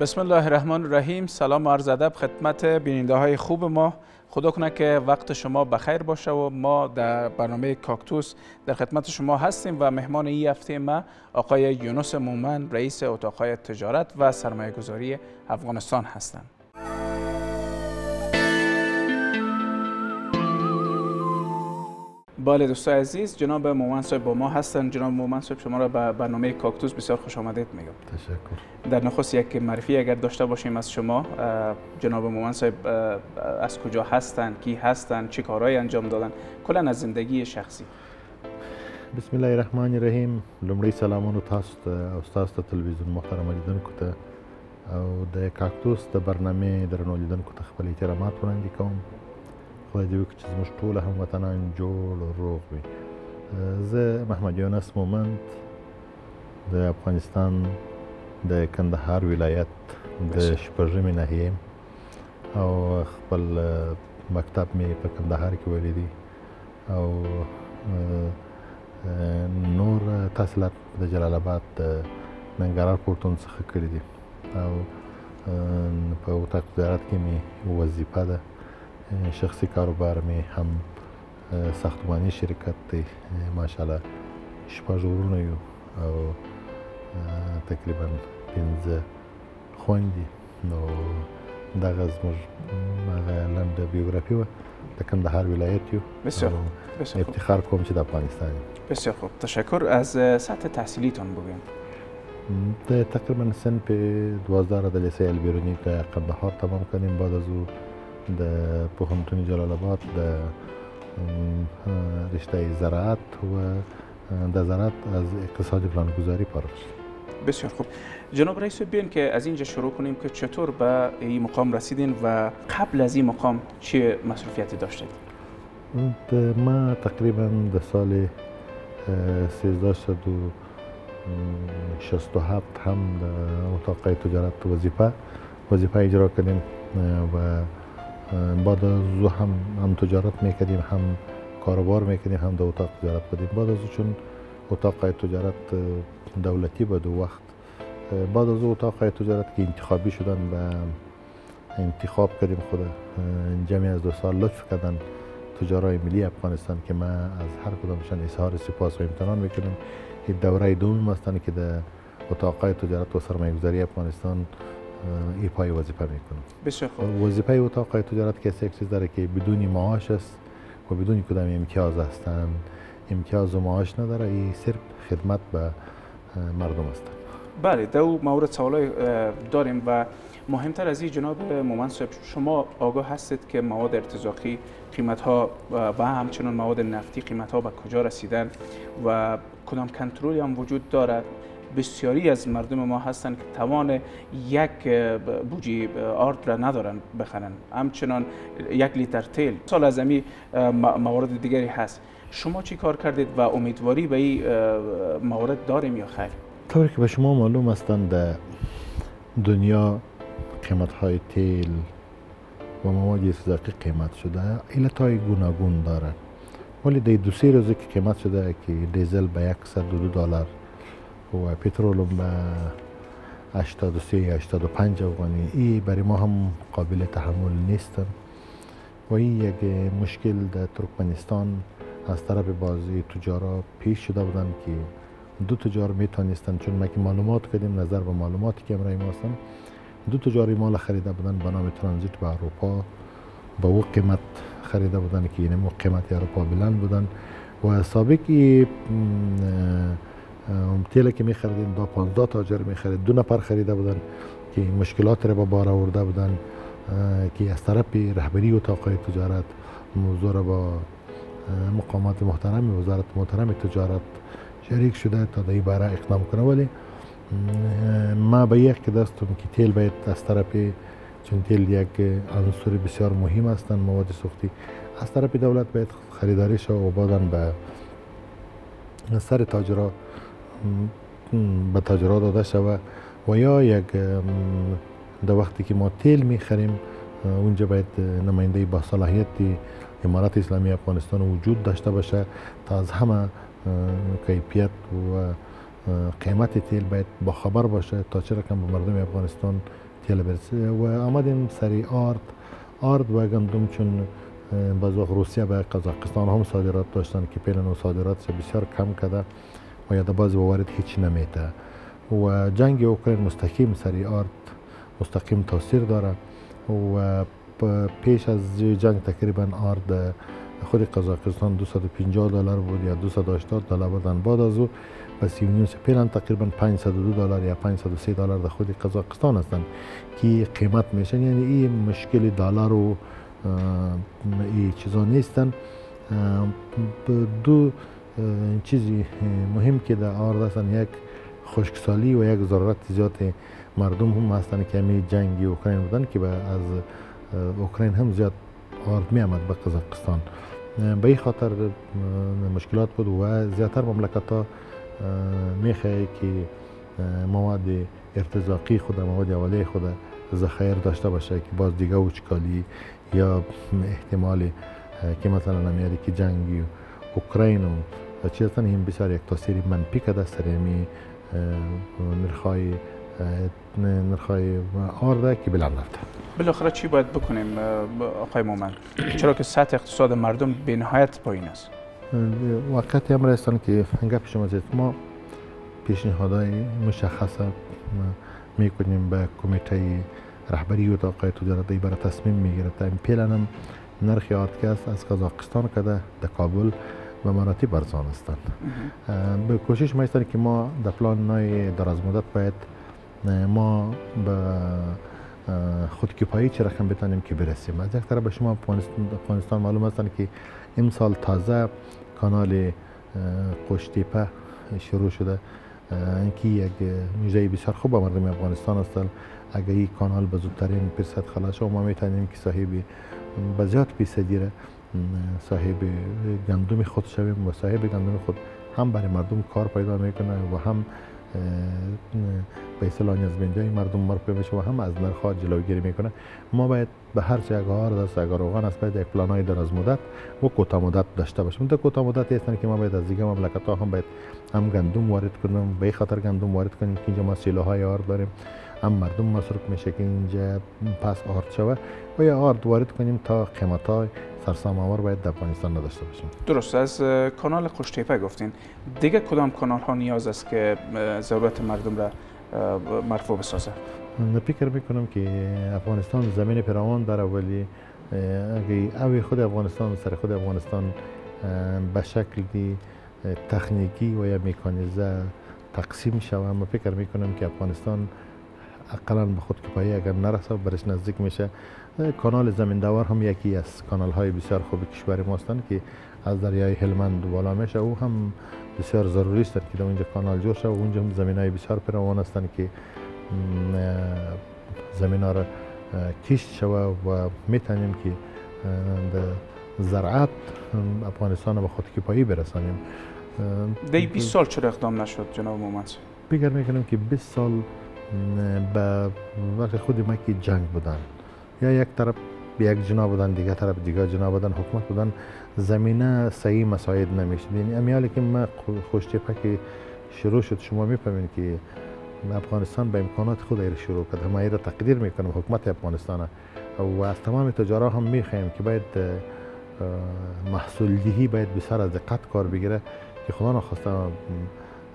بسم الله الرحمن الرحیم سلام عرض ادب خدمت بیننده های خوب ما. خدا کنه که وقت شما بخیر باشه و ما در برنامه کاکتوس در خدمت شما هستیم و مهمان این هفته ما آقای یونس مومن رئیس اتاقهای تجارت و سرمایه گذاری افغانستان هستند. بله دوستای عزیز جناب مومن صاحب با ما هستن. جناب مومن صاحب شما را به برنامه کاکتوس بسیار خوش آمدید میگم. تشکر. در نخست یک معرفی اگر داشته باشیم از شما جناب مومن صاحب از کجا هستند کی هستند چه کارهایی انجام دادن کلا از زندگی شخصی. بسم الله الرحمن الرحیم لومړی سلامونه تاسو ته او تاسو ته تلویزیون محترم لیدونکو ته. او د کاکتوس د برنامه درنو لیدونکو ته خپل احترامات وړاندې کوم. خدای دې وکړي چې زموږ ټول هموطنان جوړ او روغ وي. زه محمد یونس مومند د افغانستان د کندهار ولایت د شپږمې ناحیې. او خپل مکتب مې په کندهار کې ولیدي او نور تحصیلات د جلال آباد د ننګرهار پورتون څخه کړي دي. او په اتاق تجارت کې مې وظیفه ده شخصي کاروبار می هم ساختمانی شرکت دی ماشاءالله شپږ ورونه یو او تقریبا پنځه خویندې نو دغه زموږ هغه لنډه بیوګرافي وه د کندهار ولایت یو بسیار افتخار کوم چې د افغانستان بسیار خوب تشکر از سطح تحصیلیتان بگویم تقریبا سن په 12 د لیسه البیرونی که قندهار تمام کردیم بعد از او د پوهنتون جلال آباد د رشته زراعت و در زراعت از اقتصاد پلانگذاری فارغ بسیار خوب. جناب رئیس بیان که از اینجا شروع کنیم که چطور به این مقام رسیدین و قبل از این مقام چه مسئولیتی داشتید؟ ما تقریبا در سال 1367 هم در اتاق تجارت وظیفه وظیفه اجرا کردیم و بعد از هم هم تجارت می‌کردیم هم کاروبار می‌کردیم هم در اتاق تجارت بودیم. بعد از چون اتاق تجارت دولتی بود و وقت بعد از اتاق تجارت که انتخابی شدن و انتخاب کردیم خود جمعی از دو سال لطف کردن تجارای ملی افغانستان که ما از هر کدامشان اظهار سپاس و امتنان می‌کنیم. این دوره دوم هستند که در اتاق تجارت و سرمایه گذاری افغانستان ایپای وظیفه می‌کنم. بسیار خوب. وظیفه اتاق تجارت کسی یک چیز داره که بدون معاش است و بدون کدام امتیاز هستند امتیاز و معاش نداره این صرف خدمت به مردم است بله دو مورد سوال داریم و مهمتر از این جناب مومن صاحب شما آگاه هستید که مواد ارتزاقی قیمت ها و همچنان مواد نفتی قیمت ها به کجا رسیدن و کدام کنترلی هم وجود دارد؟ بسیاری از مردم ما هستند که توان یک بوجی آرد را ندارن بخرن. همچنان یک لیتر تیل سال از امی موارد دیگری هست. شما چی کار کردید و امیدواری به این موارد داریم یا خیر؟ طوری که به شما معلوم هستند در دنیا قیمت های تیل و مواد ارتزاقی قیمت شده علت های گوناگون داره. ولی در دو سه روزی که قیمت شده که دیزل به 102 دلار و پترولم به 83 85 افغانی. ای برای ما هم قابل تحمل نیستن. و این یک مشکل در ترکمنستان از طرف بازی تجارا پیش شده بودن که دو تجار می‌تونستن چون ما که معلومات کردیم نظر به معلوماتی که امرای ما هستم دو تجاری مال خریده بودن به نام ترانزیت به اروپا. به او قیمت خریده بودن که این قیمت اروپا بلند بودن. و سابقی تیل که میخریدیم با 15 تاجر می‌خرید. دو نفر خریده بودن که مشکلات را با بار آورده بودن که از طرف رهبری اتاق تجارت موضوع را با مقامات محترم وزارت محترم تجارت شریک شده تا در باره اقدام کنه. ولی ما به یک که دستم که تیل باید از طرف چون تیل یک عنصر بسیار مهم هستند مواد سوختی از طرف دولت باید خریداری شد و بعدن به سر تاجرها به تاجرها داده شود و یا یک در وقتی که ما تیل می‌خریم اونجا باید نماینده با صلاحیت امارات اسلامی افغانستان وجود داشته باشه تا از همه کیفیت و قیمت تیل باید با خبر باشه تا چه رقم به مردم افغانستان تیل برسه. و آمدیم سری آرد. آرد و گندم چون بعض روسیه به قزاقستان هم صادرات داشتن که پیلن و صادرات بسیار کم کرده. و یا باز وارد هیچ نمیته و جنگ اوکراین مستقیم سری آرد مستقیم تاثیر داره و پیش از جنگ تقریبا آرد خود قزاقستان 250 دلار بود یا 280 دلار بودن. بعد از او و سیونیون پیلن تقریبا 502 دلار یا 503 دلار در خود قزاقستان هستند که قیمت میشن. یعنی این مشکل دلار و این چیزا نیستن. دو چیزی مهم که در آرد هستن یک خشکسالی و یک ضرورت زیاد مردم هم هستن که همی جنگی اوکراین بودن که از اوکراین هم زیاد آرد می آمد به قزاقستان. به این خاطر مشکلات بود و زیادتر مملکت ها می‌خواه که مواد ارتزاقی خود مواد اولیه خود ذخایر داشته باشه که باز دیگه اوچکالی یا احتمال که مثلا نمیاری که جنگی اوکراین و بسیار یک تاثیر منفی کده سر می نرخای نرخای آرده که بلند رفته. بالاخره چی باید بکنیم آقای مومن؟ چرا که سطح اقتصاد مردم به نهایت پایین است. وقتی هم رستان که گپ شما زید ما پیشنهادهای مشخص می‌کنیم به کمیته رهبری و آقای تجارت برای تصمیم می‌گیره. تا این پیلن هم نرخ آتکس از قزاقستان کده در کابل. و مراتب ارزان هستند. به کوشش ما که ما در پلان نای دراز مدت باید ما به خودکفایی چه رقم بتانیم که برسیم. از یک طرف به شما افغانستان معلوم هستند که امسال تازه کانال قشتیپه شروع شده. اینکه یک موزه بسیار خوب به مردم افغانستان است اگر این کانال به زودترین فرصت خلاص شد ما می‌تونیم که صاحب به زیاد پیسدی صاحب گندم خود شویم و صاحب گندم خود هم برای مردم کار پیدا می‌کنه و هم به اصطلاح از مردم مرفوع بشه و هم از نرخ جلوگیری می‌کنه. ما باید به هر چه اگر دست اگر روغن است باید یک پلان های دراز مدت و کوتاه مدت داشته باشیم. در کوتاه مدت هستن که ما باید از دیگه مملکت ها هم باید هم گندم وارد کنیم. به خاطر گندم وارد کنیم که اینجا ما سیلوهای های آرد داریم. هم مردم مصرف میشه که اینجا پس آرد شوه. و یا آرد وارد کنیم تا قیمت های سرسام آور باید در افغانستان نداشته باشیم. درست از کانال قشتیپه گفتین. دیگه کدام کانال ها نیاز است که ضرورت مردم را مرفوع بسازه؟ فکر می‌کنم که افغانستان زمین پیراوان داره ولی اگه اوی خود افغانستان سر خود افغانستان به شکل تکنیکی و یا میکانیزه تقسیم شوه من فکر می‌کنم که افغانستان اقلا به خود کفایی اگر نرسه برش نزدیک میشه. کانال زمین دوار هم یکی از کانال های بسیار خوب کشور ما که از دریای هلمند بالا میشه. او هم بسیار ضروری است که در اونجا کانال جور و اونجا هم زمین های بسیار پروان هستند که زمین ها را کشت شوه و می‌تونیم که زراعت افغانستان به خودکفایی برسانیم. دی 20 سال چرا اقدام نشد جناب مومنس؟ بگر می‌کنم که 20 سال به وقت خود ما که جنگ بودن. یا یک طرف یک جنا بودن دیگه طرف دیگه جنا بودن حکومت بودن زمینه صحیح مساعد نمی‌شد یعنی امیالی که ما خوشتیپه که شروع شد شما می‌فهمین که افغانستان به امکانات خود ایر شروع کرد. همه را تقدیر می‌کنم حکومت افغانستان و از تمام تجارا هم می‌خوایم که باید محصول دهی باید بسیار از دقت کار بگیره که خدا نخواسته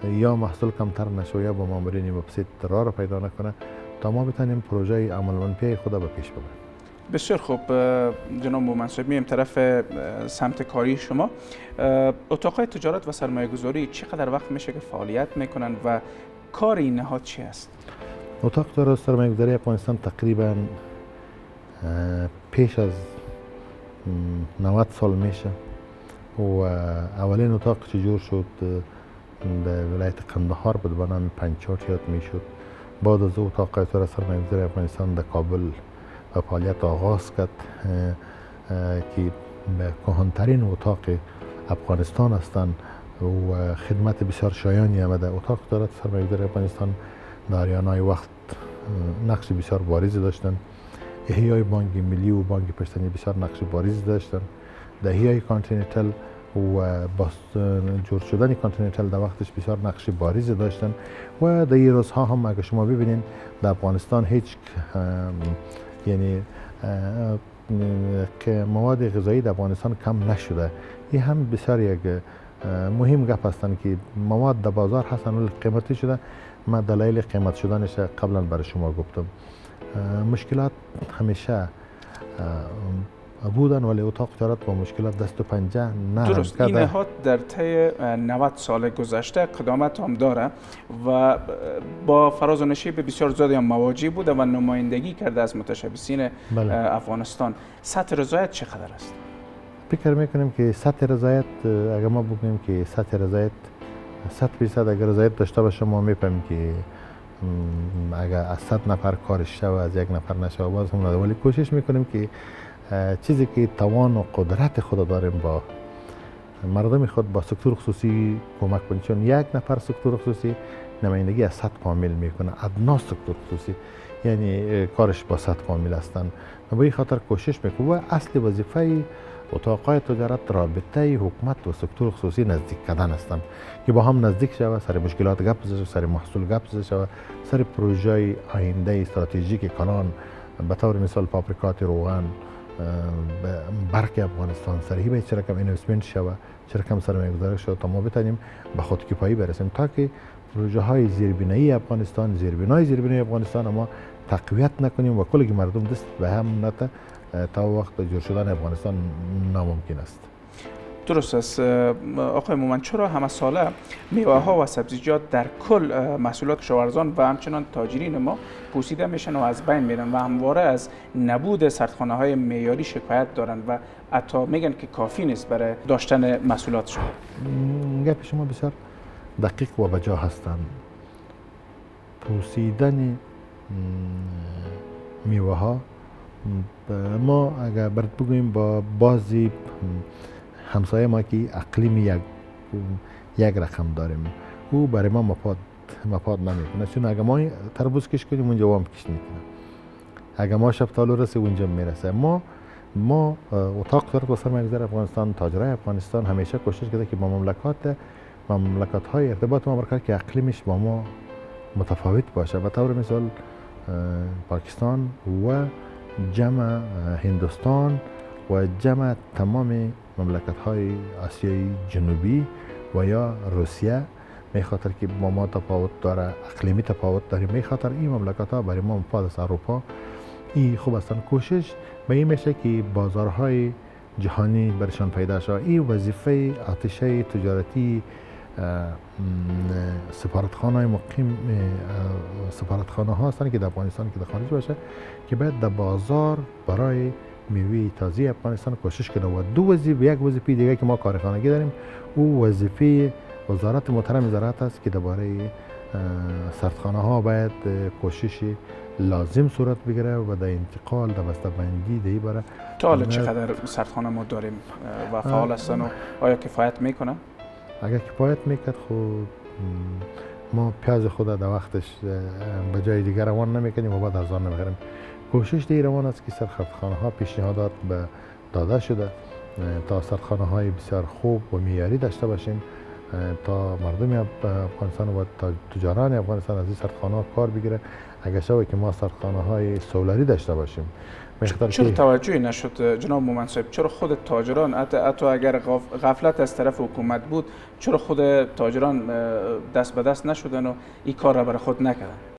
یا محصول کمتر نشه یا با مامورین راه را پیدا نکنه. تا ما بتانیم پروژه عمل خود به پیش ببریم. بسیار خوب جناب مومنصب میم طرف سمت کاری شما. اتاق تجارت و سرمایه گذاری چقدر وقت میشه که فعالیت می‌کنن و کار این نهاد چی است؟ اتاق تجارت و سرمایه گذاری افغانستان تقریبا پیش از 90 سال میشه. و اولین اتاق که جور شد در ولایت قندهار بود به نام پنچات یاد می‌شد. بعد از او اتاق تجارت سرمایه افغانستان در کابل و فعالیت آغاز کرد که به کهانترین اتاق افغانستان هستند و خدمت بسیار شایانی آمده اتاق دارد. سرمایه‌گذاری افغانستان در های وقت نقش بسیار بارزی داشتند احیای بانک ملی و بانک پشتنی بسیار نقش بارزی داشتند در احیای کانتیننتال و با جور شدن کانتیننتال در وقتش بسیار نقش بارزی داشتن و در این روزها هم اگه شما ببینین در افغانستان هیچ یعنی که مواد غذایی در افغانستان کم نشده. این هم بسیار یک مهم گپ هستند که مواد در بازار هستن ولی قیمتی شده. ما دلایل قیمت شدنش قبلا برای شما گفتم. مشکلات همیشه بودن ولی اتاق تجارت با مشکلات دست و پنجه نه درست. این نهاد در طی 90 سال گذشته قدامت هم داره و با فراز و نشیب بسیار زیادی هم مواجه بوده و نمایندگی کرده از متشبسین بله. افغانستان. سطح رضایت چقدر است؟ فکر می‌کنیم که سطح رضایت اگر ما بگیم که سطح رضایت 100 درصد اگر رضایت داشته باشه ما می‌فهمیم که اگر از 100 نفر کارش شوه از یک نفر نشوه باز هم ولی کوشش می‌کنیم که چیزی که توان و قدرت خود داریم با مردم خود با سکتور خصوصی کمک کنیم. چون یک نفر سکتور خصوصی نمایندگی از 100 فامیل می‌کنه. ادنا سکتور خصوصی یعنی کارش با 100 فامیل هستن. به این خاطر کوشش می‌کنه و اصل وظیفه اتاقای تجارت رابطه حکومت و سکتور خصوصی نزدیک کردن هستند که با هم نزدیک شود سر مشکلات گپ زده سر محصول گپ شود سر پروژه آینده استراتژیک کانان به طور مثال پاپریکات روغن. برق افغانستان سر هی باید چرا کم اینوستمنت شود چرا کم سرمایه گذاری شود تا ما بتانیم به خودکفایی برسیم. تا که پروژه های زیربنایی افغانستان زیربنای زیربنای افغانستان ما تقویت نکنیم و کل مردم دست به هم نته تا وقت جور شدن افغانستان ناممکن است. درست است. آقای مومن چرا همه ساله میوه ها و سبزیجات در کل محصولات کشاورزان و همچنان تاجرین ما پوسیده میشن و از بین میرن و همواره از نبود سردخانه های معیاری شکایت دارن و حتی میگن که کافی نیست برای داشتن محصولاتشون گپ شما بسیار دقیق و بجا هستند پوسیدن میوه ها ما اگر برد بگوییم با بازی همسایه ما که اقلیم یک یک رقم داریم. او برای ما مفاد مفاد نمی‌کنه. چون اگر ما تربوز کش کنیم اونجا وام کش نمی‌کنه اگر ما شفتالو رسه اونجا می‌رسه. ما ما اتاق دارد و سرمایه‌گذار افغانستان تاجرای افغانستان همیشه کوشش کرده که با مملکات مملکات های ارتباط ما برقرار که اقلیمش با ما متفاوت باشه. به طور مثال پاکستان و جمع هندوستان و جمع تمام مملکت های آسیای جنوبی و یا روسیه. می خاطر که با ما تفاوت داره اقلیمی تفاوت داریم. می خاطر این مملکت ها برای ما مفاد از اروپا این خوب هستن کوشش به این میشه که بازارهای جهانی برشان پیدا شد این وظیفه آتشه تجارتی سفارتخانه های مقیم سفارتخانه ها هستند که در افغانستان که در خارج باشه که باید در بازار برای میوه تازه افغانستان کوشش کنه و دو وظیفه یک وظیفه دیگه که ما کارخانگی داریم. او وظیفه وزارت محترم زراعت است که درباره سردخانه ها باید کوشش لازم صورت بگیره و در انتقال در بندی دی بره تا حالا چقدر سردخانه ما داریم و فعال هستن و آیا کفایت می‌کنه؟ اگر کفایت می‌کرد خود ما پیاز خود در وقتش به جای دیگر روان نمی‌کنیم و بعد از آن نمی‌خریم. کوشش دی روان است که سرخانه ها پیشنهادات به داده شده. تا سرخانه های بسیار خوب و میاری داشته باشیم تا مردم افغانستان و تا تجاران افغانستان از این سرخانه کار بگیره اگر شوه که ما سرخانه های سولاری داشته باشیم چرا توجهی نشد جناب مومن صاحب؟ چرا خود تاجران حتی اگر غفلت از طرف حکومت بود چرا خود تاجران دست به دست نشدن و این کار را برای خود نکردن؟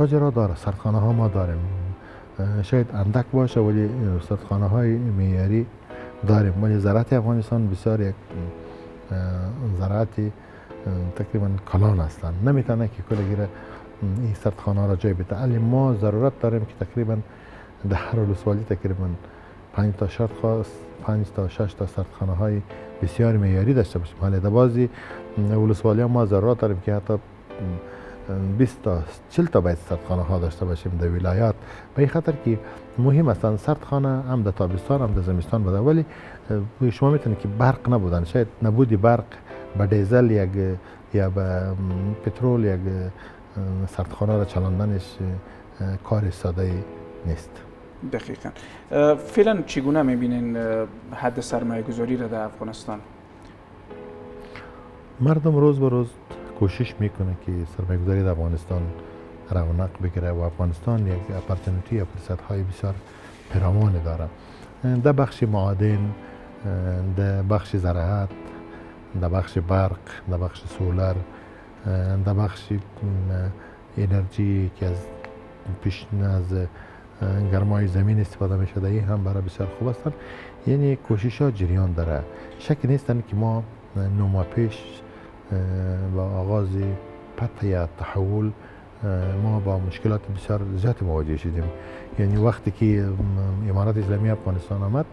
تاجرها داره سرخانه ها ما داریم. شاید اندک باشه ولی سرخانه های میاری داریم. ولی زراعت افغانستان بسیار یک زراعت تقریبا کلان هستند. نمی‌تونه که کل گیره این سردخانه را جای بده. ولی ما ضرورت داریم که تقریبا در هر ولسوالی تقریبا پنج تا شرط خواست پنج تا شش تا سردخانه های بسیار معیاری داشته باشیم. حالا در بعضی ولسوالی ما ضرورت داریم که حتی 20 تا 40 تا باید سردخانه ها داشته باشیم در ولایات. به خاطر که مهم است سردخانه هم در تابستان هم در زمستان بوده. ولی شما می‌تونید که برق نبودن. شاید نبودی برق به دیزل یک یا به پترول یک سردخانه را چلاندنش کار ساده نیست. دقیقا. فعلا چگونه می‌بینین حد سرمایه گذاری را در افغانستان؟ مردم روز به روز کوشش می‌کنه که سرمایه گذاری در افغانستان رونق بگیره و افغانستان یک اپرچونیتی یا فرصت های بسیار پرامان داره. در بخش معادن در بخش زراعت در بخش برق در بخش سولر در بخش انرژی که از پیش از گرمای زمین استفاده می شده این هم برای بسیار خوب هستند یعنی کوشش ها جریان داره. شک نیستن که ما نو پیش با آغاز پته تحول ما با مشکلات بسیار زیاد مواجه شدیم. یعنی وقتی که امارات اسلامی افغانستان آمد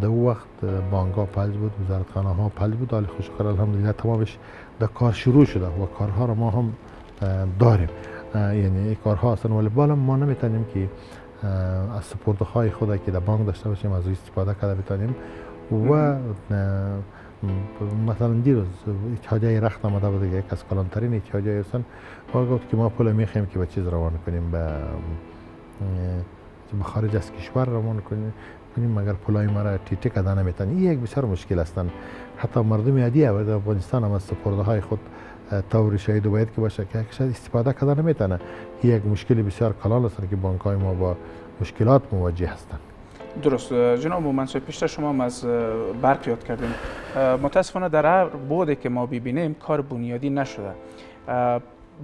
در او وقت بانک ها پلج بود وزارت خانه ها پلج بود. حالی خوشکار الحمدلله تمامش در کار شروع شده و کارها را ما هم داریم. یعنی کارها هستن ولی بالا ما نمی‌تونیم که از سپورت های خود که در بانک داشته باشیم از استفاده کرده بتانیم و مثلا دیروز اتحادیه رخت آمده بود یک از کلانترین اتحادیه هستن و گفت که ما پول می‌خوایم که به چیز روان کنیم به به خارج از کشور روان کنیم. کنیم مگر پولای ما را تیتی کده نمیتن. این یک بسیار مشکل هستن حتی مردم عادی افغانستان هم از سپرده خود طور شاید باید که باشه که شاید استفاده کده نمی‌تونه یک مشکل بسیار کلان است که بانک های ما با مشکلات مواجه هستند. درست. جناب منصور پیشتر شما از برق یاد کردیم متاسفانه در هر بوده که ما ببینیم کار بنیادی نشده.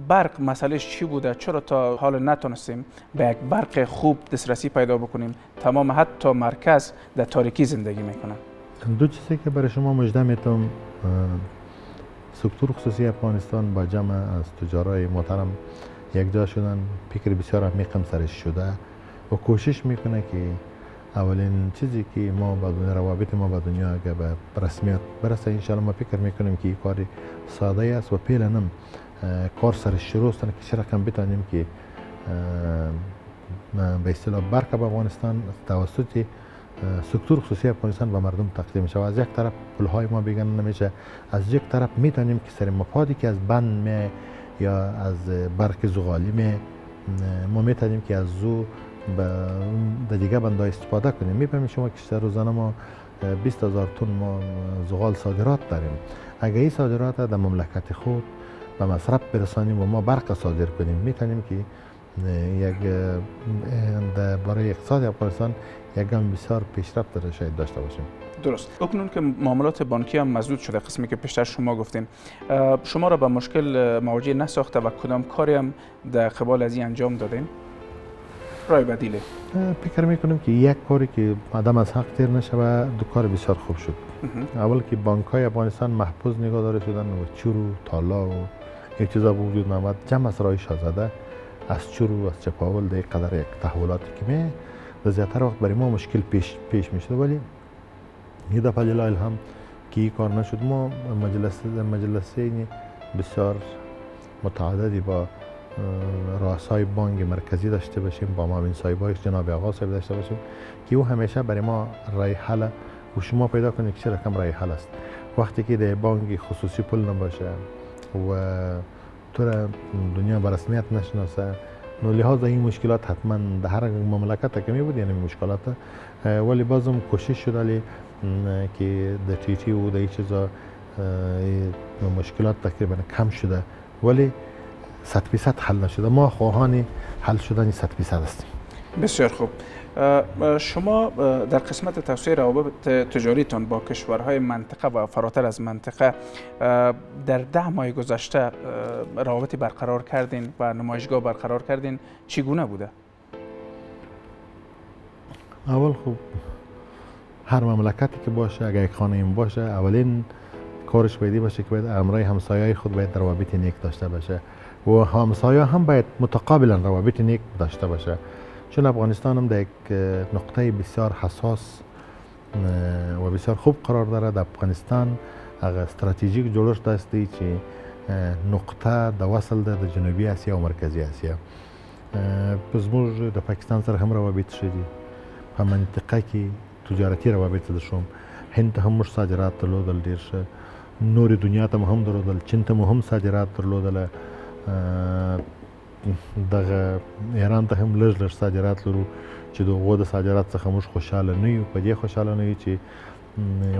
برق مسئلهش چی بوده؟ چرا تا حال نتونستیم به یک برق خوب دسترسی پیدا بکنیم؟ تمام حتی مرکز در تاریکی زندگی می‌کنه. دو چیزی که برای شما مجده می‌تونم سکتور خصوصی افغانستان با جمع از تجارای محترم یک جا شدن. فکر بسیار عمیقم سرش شده و کوشش می‌کنه که اولین چیزی که ما با روابط ما با دنیا اگه به رسمیت برسه انشاءالله ما فکر میکنیم که کار ساده است و پیلنم کار سر شروع است. که چه رقم بتانیم که به اصطلاح برق به افغانستان توسط سکتور خصوصی افغانستان به مردم تقدیم شود. از یک طرف پلهای ما بگن نمیشه از یک طرف میتونیم که سر مفادی که از بند می یا از برق زغالی می ما میتونیم که از زو به دیگه بنده استفاده کنیم. می‌فهمید شما که روزانه ما 20 هزار تن ما زغال صادرات داریم. اگر این صادرات در مملکت خود به مصرف برسانیم و ما برق صادر کنیم می‌تونیم که یک برای اقتصاد افغانستان یک گام بسیار پیشرفت داره شاید داشته باشیم. درست. اکنون که معاملات بانکی هم مزود شده قسمی که پیشتر شما گفتین. شما را به مشکل مواجه نساخته و کدام کاری هم در قبال از این انجام دادین؟ رای بدیله فکر می‌کنم که یک کاری که آدم از حق تیر نشه دو کار بسیار خوب شد. اول که بانک های افغانستان محفوظ نگاه داره شدن و چورو تالا و این چیزا وجود نامد جمع از رای شازده از چورو از چپاول در قدر یک تحولاتی که می زیادتر وقت برای ما مشکل پیش پیش میشه ولی یه دفعه جلال هم که این کار نشد ما مجلس مجلسه بسیار متعددی با رؤسای بانک مرکزی داشته باشیم با معاون صاحبایش جناب آقا صاحب داشته باشیم که او همیشه برای ما رای حل و شما پیدا کنید که چه رقم رای حل است. وقتی که در بانک خصوصی پول نباشه و تو دنیا به رسمیت نشناسه نو لحاظ این مشکلات حتما در هر مملکت که می بود یعنی مشکلات ولی بازم کوشش شده که در تیتی و در چیزا مشکلات تقریبا کم شده. ولی صد فیصد حل نشده. ما خواهان حل شدن صد فیصد هستیم. بسیار خوب. شما در قسمت توسعه روابط تجاریتان با کشورهای منطقه و فراتر از منطقه در ده ماه گذشته روابطی برقرار کردین و نمایشگاه برقرار کردین. چگونه بوده؟ اول خوب. هر مملکتی که باشه اگر یک خانه این باشه اولین کارش بایدی باشه که باید امرای همسایه خود باید روابط نیک داشته باشه. و همسایه هم باید متقابلا روابط نیک داشته باشه. چون افغانستان هم در یک نقطه بسیار حساس و بسیار خوب قرار داره. در افغانستان هغه استراتژیک جوړښت داسې چې نقطه د وصل ده د جنوبي اسیا او مرکزی اسیا په زموږ د پاکستان سره هم روابط ښه دي په منطقه کې تجارتي روابط د شوم. هند ته هم موږ صادرات درلودل ډېر ښه. نور دنیا ته هم درلودل. چین ته هم صادرات درلودل دغه ایران ته هم لږ لږ صادرات لرو چې دغه د صادرات څخه موږ خوشاله نه یو. په دې خوشاله نه یو چې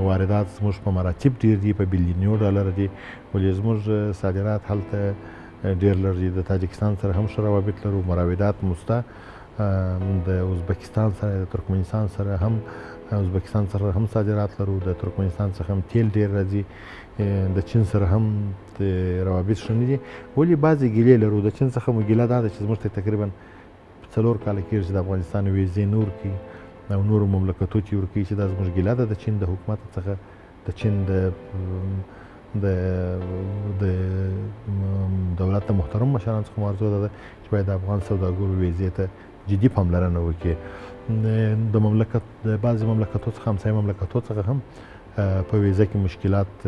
واردات زموږ په مراتب ډیر دي په بیلیونو ډالر دي. ولې زموږ صادرات هلته ډیر لږ دي. د تاجکستان سره هم ښه روابط لرو مراودات مسته د ازبکستان سره د ترکمنستان سره هم ازبکستان سره هم صادرات لرو د ترکمنستان څخه هم تیل ډیر راځي د چین سره هم روابط نه دي ولې بعضې ګیلې لرو د چین څخه مو ګیله دا ده چې زموږ تقریبا څلور کاله کېږي چې د افغانستان ویزې نور کړي او نورو مملکتو چې ورکوي چې دا زموږ ګیله ده د چین د حکومت څخه د چین د د د دولت محترم مشران څخه مرزو ده چې باید افغان سوداګرو ویزې ته جدي پاملرنه وکړي د مملکت د بعضې مملکتو څخه همسایه مملکتو څخه هم په ویزه کې مشکلات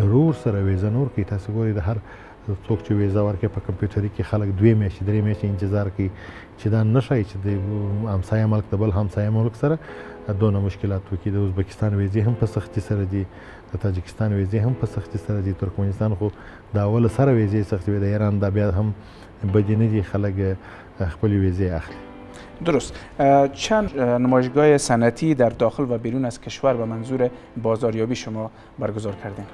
لرو سره ویزه نور کوي تاسو ګورئ د هر څوک چې ویزه ورکړي په کمپیوټري کې خلک دوی میاشتې درې میاشتې انتظار کوي چې دا نشي چې د همسایه ملک د بل همسایه ملک سره دونه مشکلات وکړي د ازبکستان ویزې هم په سختي سره دي د تاجکستان ویزې هم په سختي سره دي ترکمنستان خو دا اول سره ویزې سختي د ایران دا بیا هم بدی نه دي خلک خپل ویزه اخلي درست. چند نمایشگاه صنعتی در داخل و بیرون از کشور به منظور بازاریابی شما برگزار کردین؟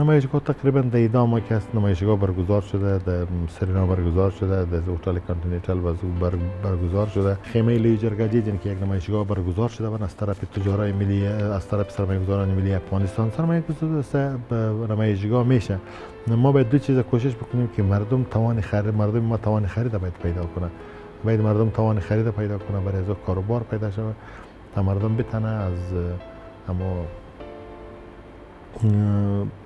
نمایشگاه تقریبا در ایدام که است نمایشگاه برگزار شده در سرینا برگزار شده در هتل کانتیننتال وزو برگزار شده. خیمه لی جرگه دیدین که یک نمایشگاه برگزار شده و از طرف تجارای ملی از طرف سرمایه‌گذاران ملی افغانستان سرمایه‌گذار نمایشگاه میشه. ما باید دو چیز کوشش بکنیم که مردم توان خرید مردم ما توان خرید باید پیدا کنه باید مردم توان خرید پیدا کنه برای از کاروبار پیدا شود. تا مردم بتنه از اما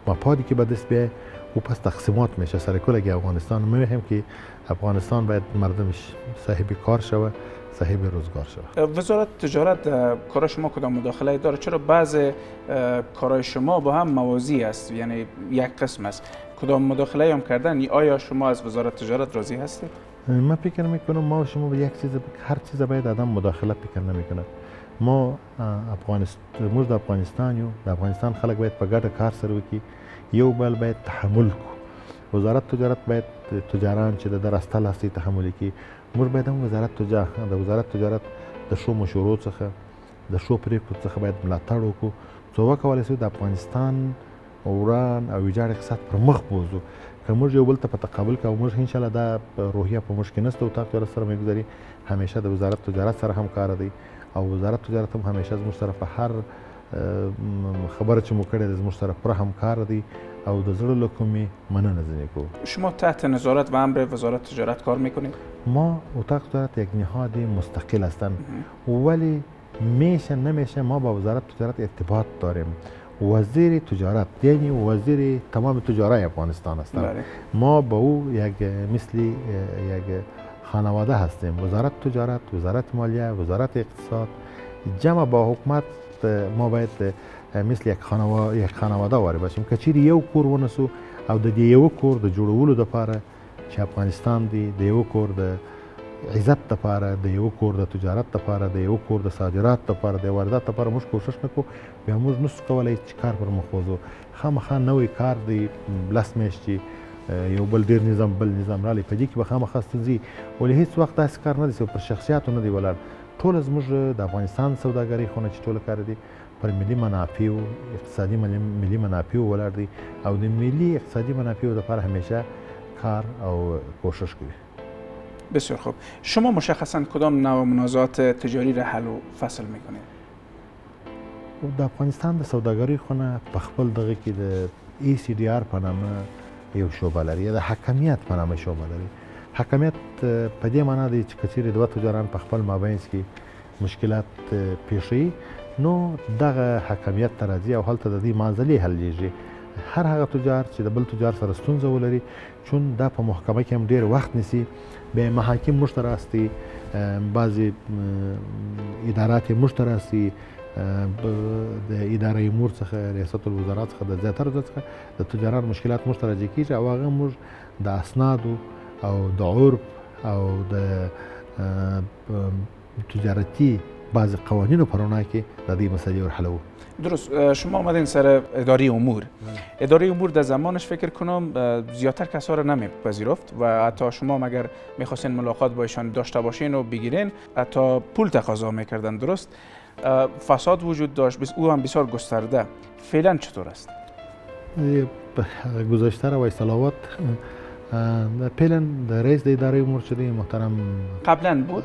مپادی که به دست بیه او پس تقسیمات میشه. سر کل افغانستان میگیم که افغانستان باید مردمش صاحب کار شود صاحب روزگار شود وزارت تجارت کار شما کدام مداخله داره؟ چرا بعض کارهای شما با هم موازی است؟ یعنی یک قسم است. کدام مداخله هم کردن؟ آیا شما از وزارت تجارت راضی هستید؟ من فکر میکنم ما و شما به یک چیز هر چیز باید آدم مداخله فکر نمیکنه. ما افغانستان موږ د افغانستان یو د افغانستان خلک باید په ګډه کار سره وکړي یو بل باید تحمل کو. وزارت تجارت باید تجاران چې د راسته لاسي تحمل کړي موږ باید هم وزارت تجارت د وزارت تجارت د شو مشورو څخه د شو پریکړو څخه باید ملاتړ وکړو څو وکولای شو د افغانستان وران او ویجاړ اقتصاد پر مخ بوزو که موږ یو بل ته په تقابل کوو موږ ان شاء الله دا روحیه په موږ کې نشته او تاسو سره مګذري همیشه د وزارت تجارت سره هم کار دی او وزارت تجارت هم همیشه زموږ سره په هر خبره چې مو کړې ده زموږ سره پوره همکار دی او د زړه له کومې مننه ځینې کوو شما تحت نظارت و امر وزارت تجارت کار میکنید؟ ما اتاق تجارت یک نهاد مستقل هستند ولی میشه نمیشه ما با وزارت تجارت ارتباط داریم وزیر تجارت یعنی وزیر تمام تجارای افغانستان بله. ما با او یک مثل یک خانواده هستیم. وزارت تجارت وزارت مالیه وزارت اقتصاد. جمع با حکومت ما باید مثل یک خانواده یک خانواده واره باشیم که چیرې یو کور ونسو او د دې یو کور د جوړولو لپاره چې افغانستان دی د یو کور د عزت لپاره د یو کور د تجارت لپاره د یو کور د صادرات لپاره د واردات لپاره موږ کوشش نکوو بیا موږ نسو کولای چې کار پر مخ وځو. خامخا نوې کار دی لس میاشتې یو بل ډیر نظام بل نظام رالی په دې کې به خامخا ستونزې ولې هیڅ وخت داسې کار نه دی پر شخصیاتو نه دی ولاړ. ټول زموږ د افغانستان سوداګري خونه چې ټول کار دي پر ملي منافعو اقتصادي ملي منافعو ولاړ دي او د ملي اقتصادي منافعو لپاره همیشه کار او کوشش کوي بسیار خوب. شما مشخصا کدام نوع منازعات تجاری را حل و فصل میکنید؟ د افغانستان د سوداګرۍ خونه په خپل دغه کې د ای سی ډی آر په نامه یو شوبه لري د حکمیت په نامه شوبه لري. حکمیت په دې معنی دی چې کچېرې دوه تجاران په خپل مابینځ کې مشکلات پیښوي نو دغه حکمیت ته راځي او هلته د دې معضلې حلېږي هر هغه تجار چې د بل تجار سره ستونزه ولري چون دا په محکمه کې هم ډیر وخت نیسي به محاکم مشتراستی بعضی ادارات مشتراستی د ادارې امور څخه ریاست الوزرا څخه د زیاتره څخه د تجارت مشکلات راځي کیږي او هغه موږ د اسنادو او د عرف او د تجارتي بعض قوانین و پرانه که در این مسئله حلو درست شما آمدین سر اداری امور. اداری امور در زمانش فکر کنم زیادتر کسا رو نمیپذیرفت و حتی شما مگر می‌خواستین ملاقات با ایشان داشته باشین و بگیرین حتی پول تقاضا می‌کردن درست؟ فساد وجود داشت او هم بسیار گسترده. فعلا چطور است؟ گذاشته و اصلاحات پیلن رئیس اداره امور شده محترم قبلا بود؟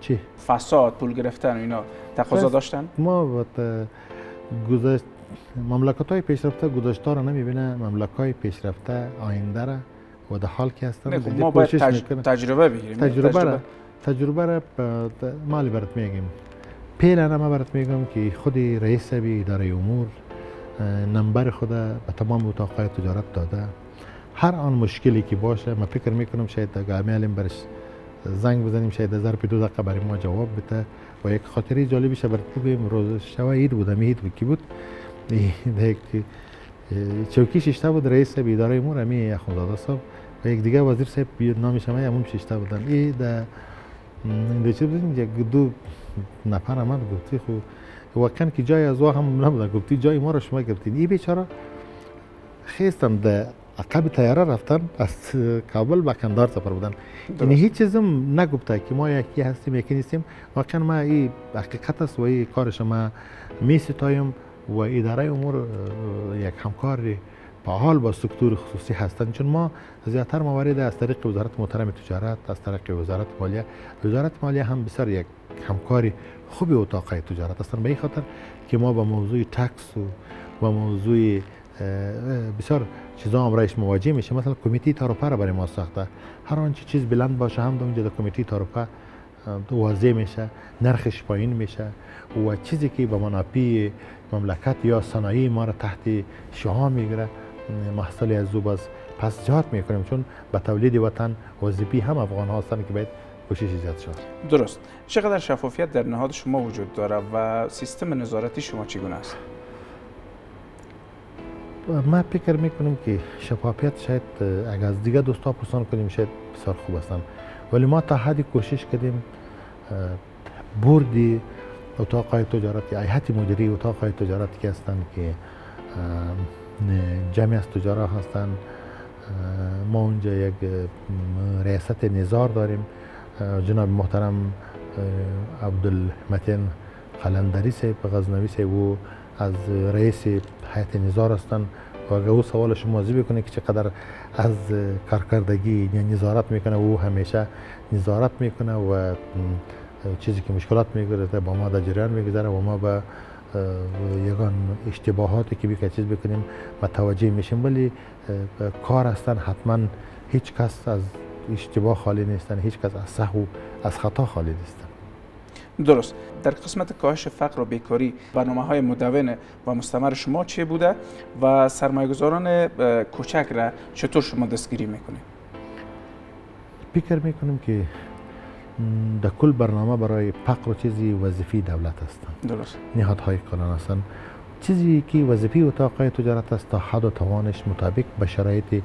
چی؟ فساد پول گرفتن و اینا. تقاضا داشتن؟ ما گذشت مملکت های پیشرفته گذشته را نمی‌بینه مملکت های پیشرفته آینده را و در حال که هستن. ما باید تج... تجربه بگیریم. تجربه را تجربه. را مالی برات میگیم. پیلن ما برات میگم که خود رئیس اداره امور نمبر خود به تمام اتاقهای تجارت داده. هر آن مشکلی که باشه ما فکر می‌کنم شاید گامیالیم برش زنگ بزنیم شاید در پی دو دقیقه برای ما جواب بده. و یک خاطری جالبی شه برات بگیم روز شب عید بود امید بود. کی بود؟ چوکی ششته بود رئیس اداره امور امی اخوندزاده صاحب. و یک دیگه وزیر صاحب نامش هم همون ششته بودن. ای ده این چه بودیم؟ یک دو نفر من گفتی خو واقعا که جای از هم نبود. گفتی جای ما رو شما گرفتین. این بیچاره خیستم ده عقب تیاره رفتن از کابل به کندار سفر بودن یعنی هیچ چیزم نگفته که ما یکی هستیم یکی نیستیم واقعا ما این حقیقت است و این کارش ما می ستایم و اداره امور یک همکار حال با سکتور خصوصی هستند چون ما زیادتر موارد از طریق وزارت محترم تجارت از طریق وزارت مالیه وزارت مالیه هم بسیار یک همکاری خوبی اتاق تجارت هستند به این خاطر که ما با موضوع تکس و موضوع بسیار چیزا هم رئیس مواجه میشه. مثلا کمیته تاروپا را برای ما ساخته. هر آنچه چیز بلند باشه هم در اونجا کمیته تاروپا واضح میشه نرخش پایین میشه و چیزی که به منافی مملکت یا صنایع ما را تحت شها می‌گیره محصول از او باز پس جهات می‌کنیم. چون به تولید وطن وظیفی هم افغان ها هستند که باید کوشش ایجاد شد درست. چقدر شفافیت در نهاد شما وجود داره و سیستم نظارتی شما چگونه است؟ ما فکر می‌کنیم که شفافیت شاید اگر از دیگه دوستا پرسان کنیم شاید بسیار خوب هستن. ولی ما تا حدی کوشش کردیم بردی اتاق های تجارت هیئت مدیری اتاق های تجارت که هستند که جمعی از تجارت هستند ما اونجا یک ریاست نظار داریم. جناب محترم عبدالمتین قلندری صاحب غزنوی صاحب و از رئیس هیئت نظار هستند و اگر او سوال شما موضوع بکنه که چقدر از کارکردگی یا نظارت می‌کنه او همیشه نظارت می‌کنه و چیزی که مشکلات می‌گذاره با ما در جریان می‌گذاره و ما به یگان اشتباهاتی که بیکه چیز بکنیم متوجه میشیم. ولی کار هستن حتما هیچ کس از اشتباه خالی نیستن هیچ کس از سهو از خطا خالی نیستن. درست. در قسمت کاهش فقر و بیکاری برنامه های مدون و مستمر شما چه بوده و سرمایه گذاران کوچک را چطور شما دستگیری می‌کنید؟ فکر می‌کنم که در کل برنامه برای فقر و چیزی وظیفی دولت هستند درست. نهادهای قانون هستند چیزی که وظیفی اتاق تجارت است تا حد و توانش مطابق به شرایط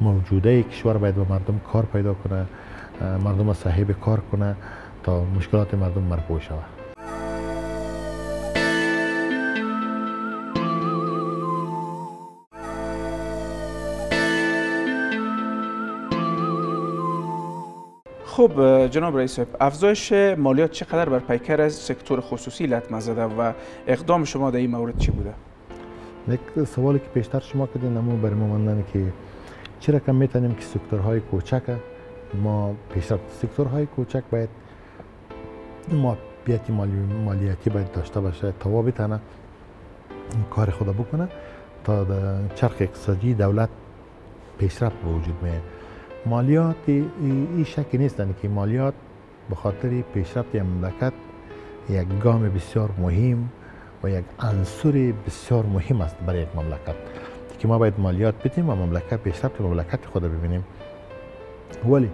موجوده کشور باید به مردم کار پیدا کنه مردم صاحب کار کنه. تا مشکلات مردم مرفوع شود خب جناب رئیس افزایش مالیات چقدر بر پیکر از سکتور خصوصی لطمه زده و اقدام شما در این مورد چی بوده؟ یک سوالی که پیشتر شما کردین نمو برای ما که چرا کم می‌تونیم که سکتورهای کوچک ما پیشرفت سکتورهای کوچک باید ما بیاتی مالیاتی باید داشته باشه تا بتانه کار خود بکنه تا چرخ اقتصادی دولت پیشرفت به وجود میاد مالیات این شکی نیستن که مالیات به خاطر پیشرفت مملکت یک گام بسیار مهم و یک عنصر بسیار مهم است برای یک مملکت. که ما باید مالیات بدیم و مملکت پیشرفت مملکت خود ببینیم. ولی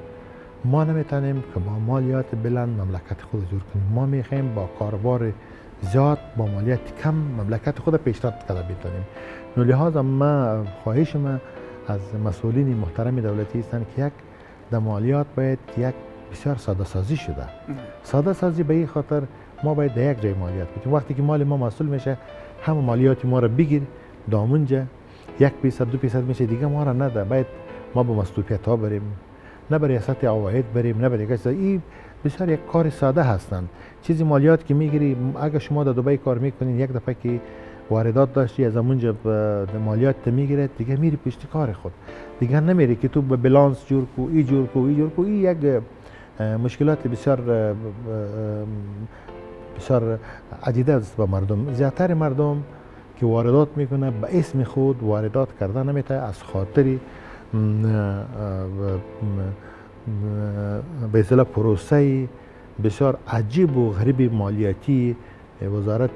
ما نمی‌تونیم که با مالیات بلند مملکت خود جور کنیم. ما می‌خوایم با کاربار زیاد با مالیات کم مملکت خود پیشرفت کرده بتونیم نو لحاظا ما خواهش ما از مسئولین محترم دولتی هستند که یک در مالیات باید یک بسیار ساده سازی شده. ساده سازی به این خاطر ما باید در یک جای مالیات بدیم. وقتی که مال ما مسئول میشه همه مالیات ما رو بگیر دامونجا یک فیصد دو فیصد میشه دیگه ما را نده. باید ما به مصلوبیت ها بریم. نه به ریاست عواید بریم نه به دیگه این بسیار یک کار ساده هستند. چیزی مالیات که می‌گیری اگر شما در دبی کار می‌کنین یک دفعه که واردات داشتی از اونجا مالیات می‌گیره دیگه میری پشت کار خود. دیگه نمیری که تو به بلانس جور کو ای جور کو ای جور کو. ای یک مشکلات بسیار بسیار عدیده است به مردم. زیادتر مردم که واردات می‌کنه به اسم خود واردات کرده نمیته از خاطری به اصطلاح پروسه بسیار عجیب و غریب مالیاتی وزارت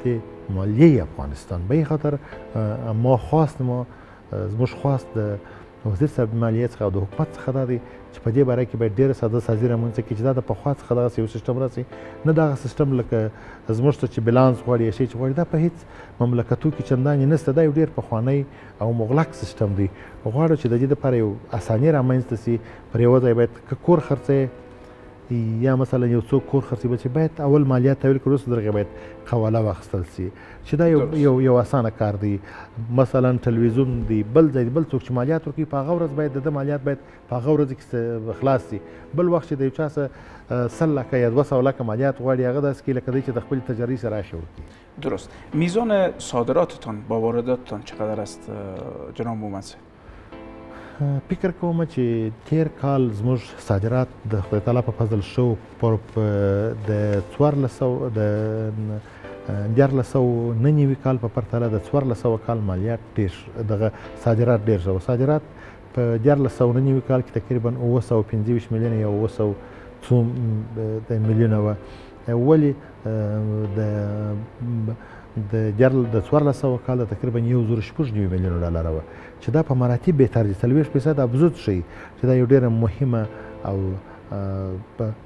مالیه افغانستان. به این خاطر ما خواست ما مش خواست وزیر صاحب مالیه څخه د حکومت څخه دا دی چې په دې باره کې باید ډېره ساده سازي رامنځته کړي چې دا د پخوا څخه دغسې یو سیستم راسي. نه دغه سیستم لکه زموږ ته چې بلانس غواړي یا شی چې غواړي دا په هیڅ مملکتو کې چندانې نشته. دا یو ډېر پخوانی او مغلق سیستم دی. غواړو چې د دې لپاره یو اساني رامنځته سي پر یو ځای باید کور خرڅه یا مثلا یو څوک کور خرڅي چې باید اول مالیات تحویل کړو وروسته درغه باید قواله واخیستل سي. چې دا یو یو یو اسانه کار دی. مثلا تلویزیون دی بل ځای بل څوک چې مالیات ورکوي په هغه ورځ باید د مالیات باید په هغه ورځ کې خلاص سي. بل وخت چې د یو چا څه سل لکه یا 200 لکه مالیات غواړي هغه داس کې لکه چې د خپل تجاری سره ورکړي درست. میزان صادراتتان با وارداتتان چقدر است جناب مومنسه فکر کوم چې تیر کال زموږ صادرات د خدای تعالی په فضل شو پر د 1400 د دیار لسو نه نیوي کال په پرتله د 1400 کال مالیات ډیر دغه صادرات ډیر شو صادرات په دیار لسو نه نیوي کال کې تقریبا 925 میلیون یا 900 څو د میلیونه و ولی د د جرل د 1400 کال تقریبا یو زر شپږ نیو میلیون ډالر و چې دا په مراتب به تر 30 فیصد افزود شي چې دا یو ډیره مهمه او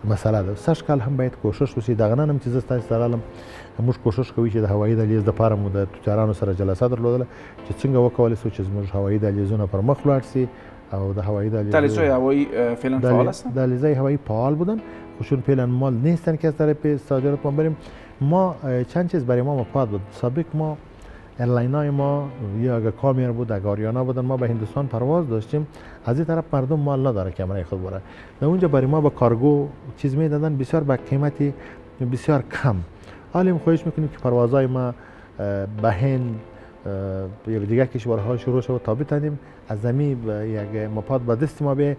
مسله ده. سږ کال هم باید کوشش وشي دغه نن هم چې سره لم موږ کوشش کوي چې د هوایي دهلیز د پاره مو د تجارانو سره جلسه درلودله چې څنګه وکولای شو چې زموږ هوایي دهلیزونه پر مخ لاړ سي او د هوایی دهلیز دهلیزهای هوایی فعلا فعال هستن؟ دهلیزهای هوایی فعال بودن. خو فعلا فعال نیستن که از طرف صادرات ما بریم ما چند چیز برای ما مفاد بود. سابق ما airline های ما یا اگه کامیر بود اگه آریانا بودن ما به هندوستان پرواز داشتیم. از این طرف مردم مال نداره کمره خود بره. در اونجا برای ما با کارگو چیز می‌دادن بسیار با قیمتی بسیار کم. حالا خواهش می‌کنیم که پروازهای ما به هند یا دیگر کشورها شروع شد تا بتانیم از زمین یک مفاد به دست ما به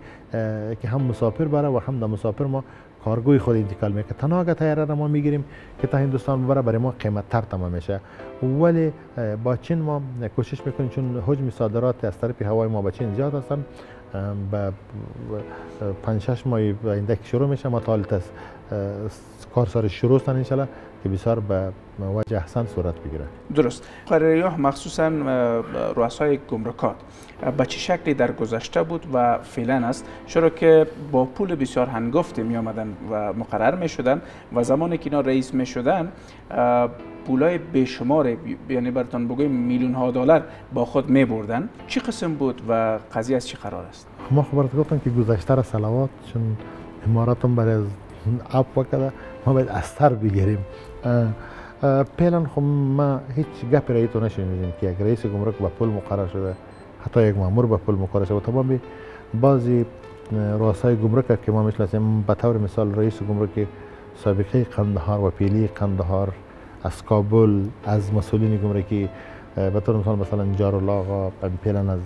که هم مسافر بره و هم در مسافر ما. کارگوی خود انتقال می‌کنه. تنها اگه تیاره را ما می‌گیریم که تا هندوستان ببره برای ما قیمت تر تمام میشه. ولی با چین ما کوشش می‌کنیم چون حجم صادرات از طرف هوای ما با چین زیاد هستن به پنج شش ماه آینده که شروع میشه. ما تا کار سر شروع هستن انشالله که بسیار به وجه احسن صورت بگیره. درست. قرار مخصوصا رؤسای گمرکات به چه شکلی در گذشته بود و فعلا است. چرا که با پول بسیار هنگفتی می آمدن و مقرر می شدن و زمانی که اینا رئیس می شدن پولای بیشمار یعنی براتون بگویم میلیون ها دلار با خود می بردن. چی قسم بود و قضیه از چی قرار است؟ ما خبرت گفتم که گذشته را سلوات چون اماراتم برای از اپ وکړه ما باید اثر بگیریم. فعلا خب ما هیچ گپی رایی تو نشنیدیم که یک رئیس گمرک با پول مقرر شده. حتی یک مامور با پول مقرر شده تمام بعضی رؤسای گمرک که ما می‌شناسیم به طور مثال رئیس گمرک سابقه قندهار و پیلی قندهار از کابل از مسئولین گمرکی به طور مثال مثلا جارالله آقا پیلن از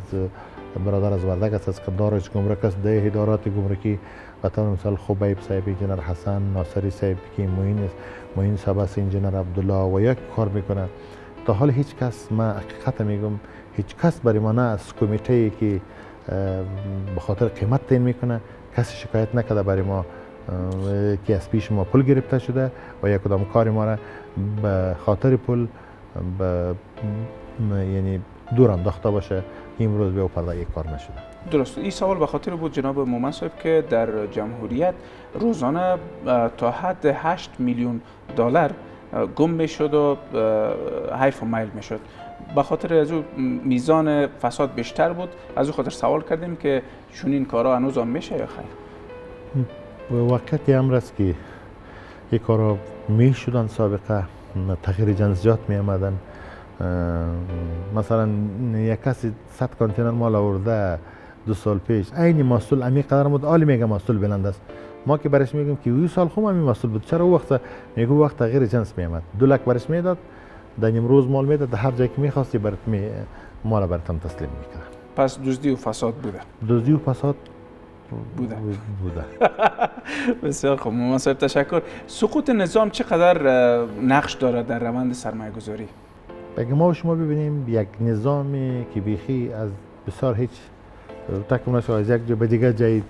برادر از وردک است از قدارش گمرک است ده ادارات گمرکی. و طور مثال خبیب صاحب انجینر حسن ناصری صاحب که موین موین صاحب است انجینر عبدالله و یک کار می‌کنه. تا حال هیچ کس ما حقیقت میگم هیچ کس برای ما نه از کمیته که به خاطر قیمت تعیین می‌کنه کسی شکایت نکرده برای ما که از پیش ما پول گرفته شده و یک کدام کار ما را به خاطر پول به یعنی دور انداخته باشه امروز به پرده یک کار نشده. درست. این سوال به خاطر بود جناب مومن صاحب که در جمهوریت روزانه تا حد 8 میلیون دلار گم می‌شد و حیف و میل می‌شد. به خاطر از او میزان فساد بیشتر بود. از او خاطر سوال کردیم که چون این کارا هنوز هم میشه یا خیر؟ وقتی امر است که یک کارا می شدن سابقه تغییر جنسیات می آمدن مثلا یک کسی 100 کانتینر مال آورده دو سال پیش عین مسئول امی قدر بود عالی میگه مسئول بلند است. ما که برش میگیم که او سال خوب امی مسئول بود چرا وقت میگه وقت تغییر جنس میامد. دو لک برش می‌داد در امروز مال می‌داد در هر جایی که می‌خواستی برات می مال براتم تسلیم می‌کرد پس دزدی و فساد بوده. دزدی و فساد؟ بوده. بوده. بسیار خوب. مامان صاحب تشکر. سقوط نظام چقدر نقش دارد در روند سرمایه گذاری بگه ما شما ببینیم یک نظامی که بیخی از بسیار هیچ تکم نشه از یک جا به دیگه جای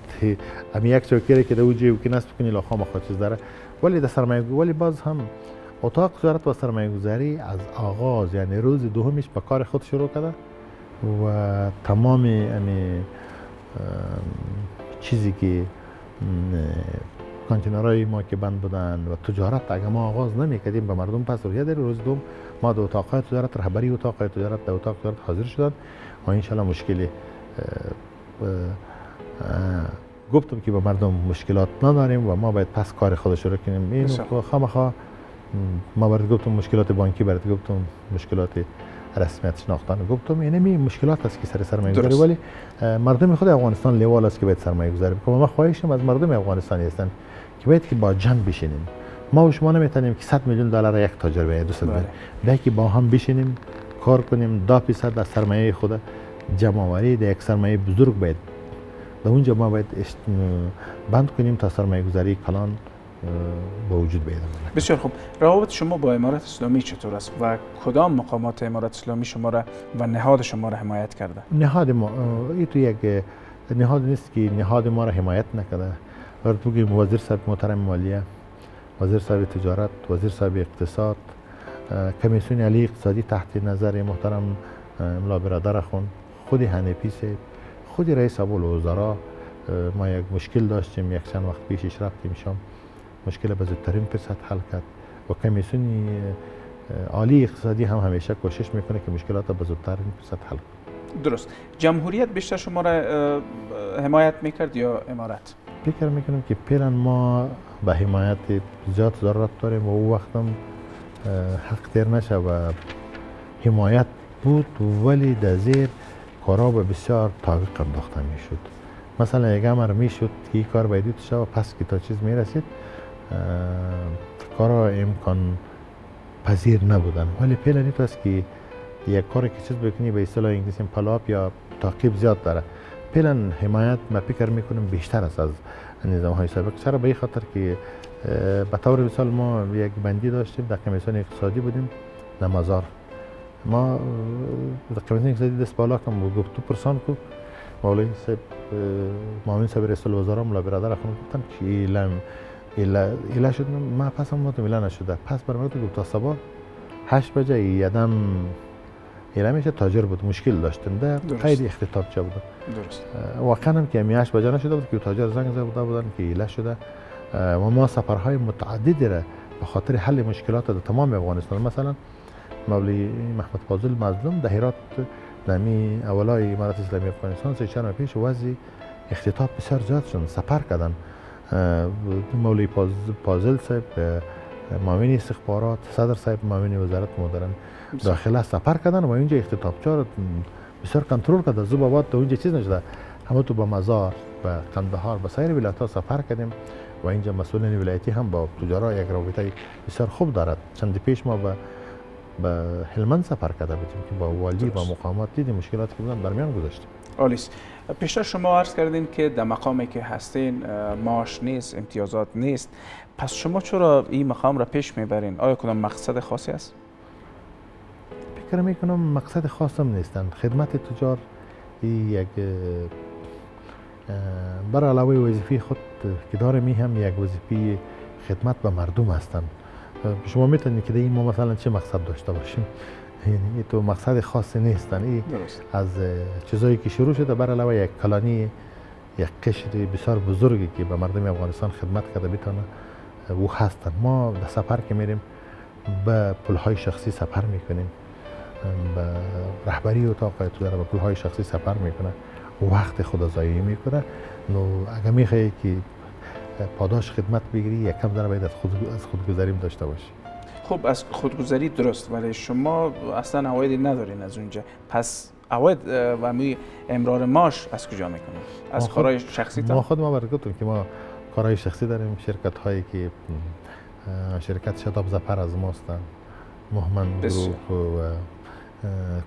امی یک چوکیره که در او جای که نصب کنی لاخام خواهد چیز داره. ولی در سرمایه ولی باز هم اتاق تجارت و سرمایه گذاری از آغاز یعنی روز دومش به کار خود شروع کرده و تمام امی چیزی که کانتینرهای ما که بند بودن و تجارت اگه ما آغاز نمی‌کردیم به مردم پس رویه در روز دوم ما دو اتاق تجارت رهبری اتاق تجارت در اتاق تجارت حاضر شدن و انشالله مشکلی گفتم که به مردم مشکلات نداریم و ما باید پس کار خود شروع کنیم. این خامخا ما برات گفتم مشکلات بانکی برات گفتم مشکلات رسمیت شناختن. گفتم اینه می مشکلات است که سر سرمایه گذاری ولی مردم خود افغانستان لیوال است که باید سرمایه گذاری بکنه ما خواهشم از مردم افغانستان هستن که باید که با جنب بشینیم. ما و شما نمی‌تونیم که 100 میلیون دلار یک تاجر به دوست بله. که با هم بشینیم کار کنیم دا فیصد از سرمایه خود جمع آوری در یک سرمایه بزرگ باید. به اونجا ما باید بند کنیم تا سرمایه گذاری کلان با وجود بیاد بسیار خوب. روابط شما با امارت اسلامی چطور است و کدام مقامات امارت اسلامی شما را و نهاد شما را حمایت کرده؟ نهاد ما این تو یک نهاد نیست که نهاد ما را حمایت نکرده. اگر بگیم وزیر صاحب محترم مالیه وزیر صاحب تجارت وزیر صاحب اقتصاد کمیسیون علی اقتصادی تحت نظر محترم ملا برادر خون خودی هنپی خود رئیس الوزراء ما یک مشکل داشتیم یک چند وقت پیشش رفتیم شام. مشکل به زودترین فرصت حل کرد. و کمیسیون عالی اقتصادی هم همیشه کوشش می‌کنه که مشکلات به زودترین فرصت حل کنه. درست. جمهوریت بیشتر شما را حمایت می‌کرد یا امارت؟ فکر می‌کنم که پیران ما به حمایت زیاد ضرورت داریم و او وقتم حق تیر نشه و حمایت بود ولی در زیر کارا به بسیار تاقیق انداخته می‌شد. مثلا یک امر می‌شد که این کار باید شد پس که تا چیز می‌رسید کارا امکان پذیر نبودن. ولی پیل نیت است که یک کار که چیز بکنی به اصطلاح انگلیسی follow up یا تعقیب زیاد داره. فعلا حمایت ما فکر می‌کنم بیشتر است از نظام های سابق. چرا به خاطر که به طور مثال ما یک بندی داشتیم در کمیسیون اقتصادی بودیم در ما در کمیسیون اقتصادی دست بالا کم گفت تو پرسان کو. مولوی صاحب معاون صاحب رئیس الوزراء ملا برادر خانم گفتم که ایلا شد ما پس هم مطمئن ایلا نشده پس برام گفت تا صبح هشت بجه یدم ایلا میشه تاجر بود مشکل داشتن ده قید اختتاب چه بود درست واقعا هم که هشت بجه نشده بود که تاجر زنگ زده بودن که ایلا شده و ما سفرهای متعددی را به خاطر حل مشکلات در تمام افغانستان مثلا مولی محمد فاضل مظلوم در هرات نمی اولای امارت اسلامی افغانستان سه چند پیش وضع اختتاب بسیار زیاد شد سفر کردن مولی پازل صاحب معاون استخبارات صدر صاحب معاون وزارت مدرن داخله سفر کردن و اینجا اختتابچار بسیار کنترل کرد از آباد تا اونجا چیز نشده همه تو با مزار و قندهار و سایر ولایت ها سفر کردیم و اینجا مسئولین ولایتی هم با تجارا یک رابطه بسیار خوب دارد چند پیش ما به به هلمند سفر کرده بودیم که با والی با مقامات دیدیم مشکلاتی که بودن برمیان گذاشتیم آلیس پیشتر شما عرض کردین که در مقامی که هستین معاش نیست امتیازات نیست. پس شما چرا این مقام را پیش می‌برین؟ آیا کدام مقصد خاصی است؟ فکر می‌کنم مقصد خاصم نیستن. خدمت تجار یک بر علاوه وظیفه خود که داره می هم یک وظیفه خدمت به مردم هستند شما می‌تونید که این ما مثلا چه مقصد داشته باشیم؟ یعنی تو مقصد خاصی نیستن. این از چیزایی که شروع شده بر علاوه یک کلانی یک قشر بسیار بزرگی که به مردم افغانستان خدمت کرده بتونه او هستن. ما در سفر که میریم به پلهای شخصی سفر می‌کنیم. به رهبری اتاق تو به پلهای شخصی سفر می‌کنه. وقت خود زایی می‌کنه. نو اگر میخوایی که پاداش خدمت بگیری یک کم ذره باید از خود از خودگذریم داشته باشی. خب از خودگذری درست ولی شما اصلا عوایدی ندارین از اونجا. پس عواید و می امرار ماش از کجا می‌کنیم از کارهای شخصی ما خود ما برگتون که ما کارهای شخصی داریم شرکت هایی که شرکت شتاب زفر از ماستن محمد گروپ و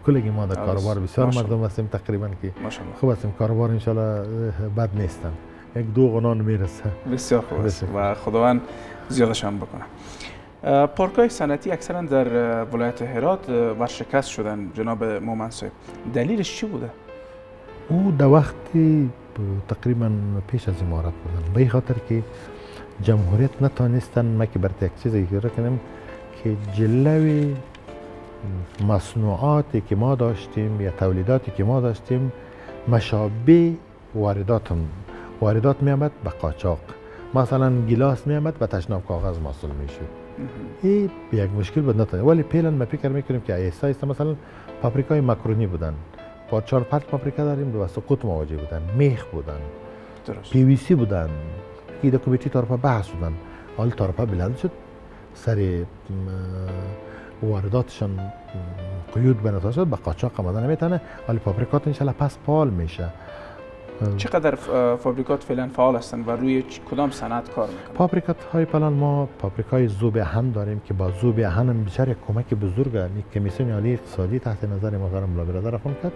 کلگی ما در کاروبار بسیار مردم هستیم تقریبا که خوب هستیم. کاروبار انشالله بد نیستن. یک دو غنان می‌رسه. بسیار خوب و خداوند زیادشان بکنه. پارک های صنعتی اکثرا در ولایت هرات ورشکست شدن جناب مومن صاحب دلیلش چی بوده؟ او در وقتی تقریبا پیش از امارت بودن. به خاطر که جمهوریت نتانستن ما که برای یک چیزی کنیم که جلوی مصنوعاتی که ما داشتیم یا تولیداتی که ما داشتیم مشابه واردات واردات می آمد به قاچاق. مثلا گلاس می آمد به تشناب کاغذ محصول می شد این یک مشکل بود نتونه ولی پیلن ما فکر می‌کنیم که ایستا ایستا مثلا پاپریکای مکرونی بودن. با چهار پنج پاپریکا داریم دو سقوط مواجه بودن. میخ بودن. درست. پی وی سی بودن. که در کمیتی طرفا بحث بودن. حال طرفا بلند شد. سر وارداتشان قیود به شد. به قاچاق آمدن نمی‌تونه. ولی فابریکات انشالله پس فعال میشه. چقدر فابریکات فعلا فعال هستند و روی کدام صنعت کار می‌کنند فابریکات های فعلا ما فابریکای ذوب هم داریم که با ذوب هم بسیار یک کمک بزرگ کمیسیون عالی اقتصادی تحت نظر محترم ملا برادر کرد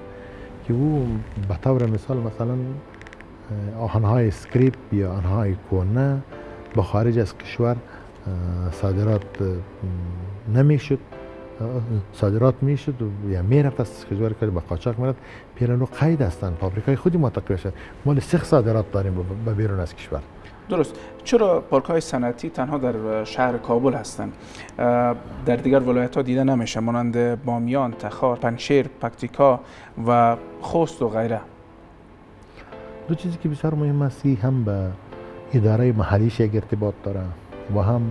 که او به طور مثال مثلا آهنهای scrap یا آهنهای کونه با خارج از کشور صادرات نمی‌شد. صادرات می‌شد و یا می‌رفت از کشور کاری به قاچاق می‌رفت. پیرانو قید هستند فابریکای خودی ما شد مال سخ صادرات داریم به بیرون از کشور. درست. چرا پارک های صنعتی تنها در شهر کابل هستند در دیگر ولایت ها دیده نمیشه. مانند بامیان تخار پنشیر پکتیکا و خوست و غیره. دو چیزی که بسیار مهم است هم به اداره محلیش یک ارتباط داره و هم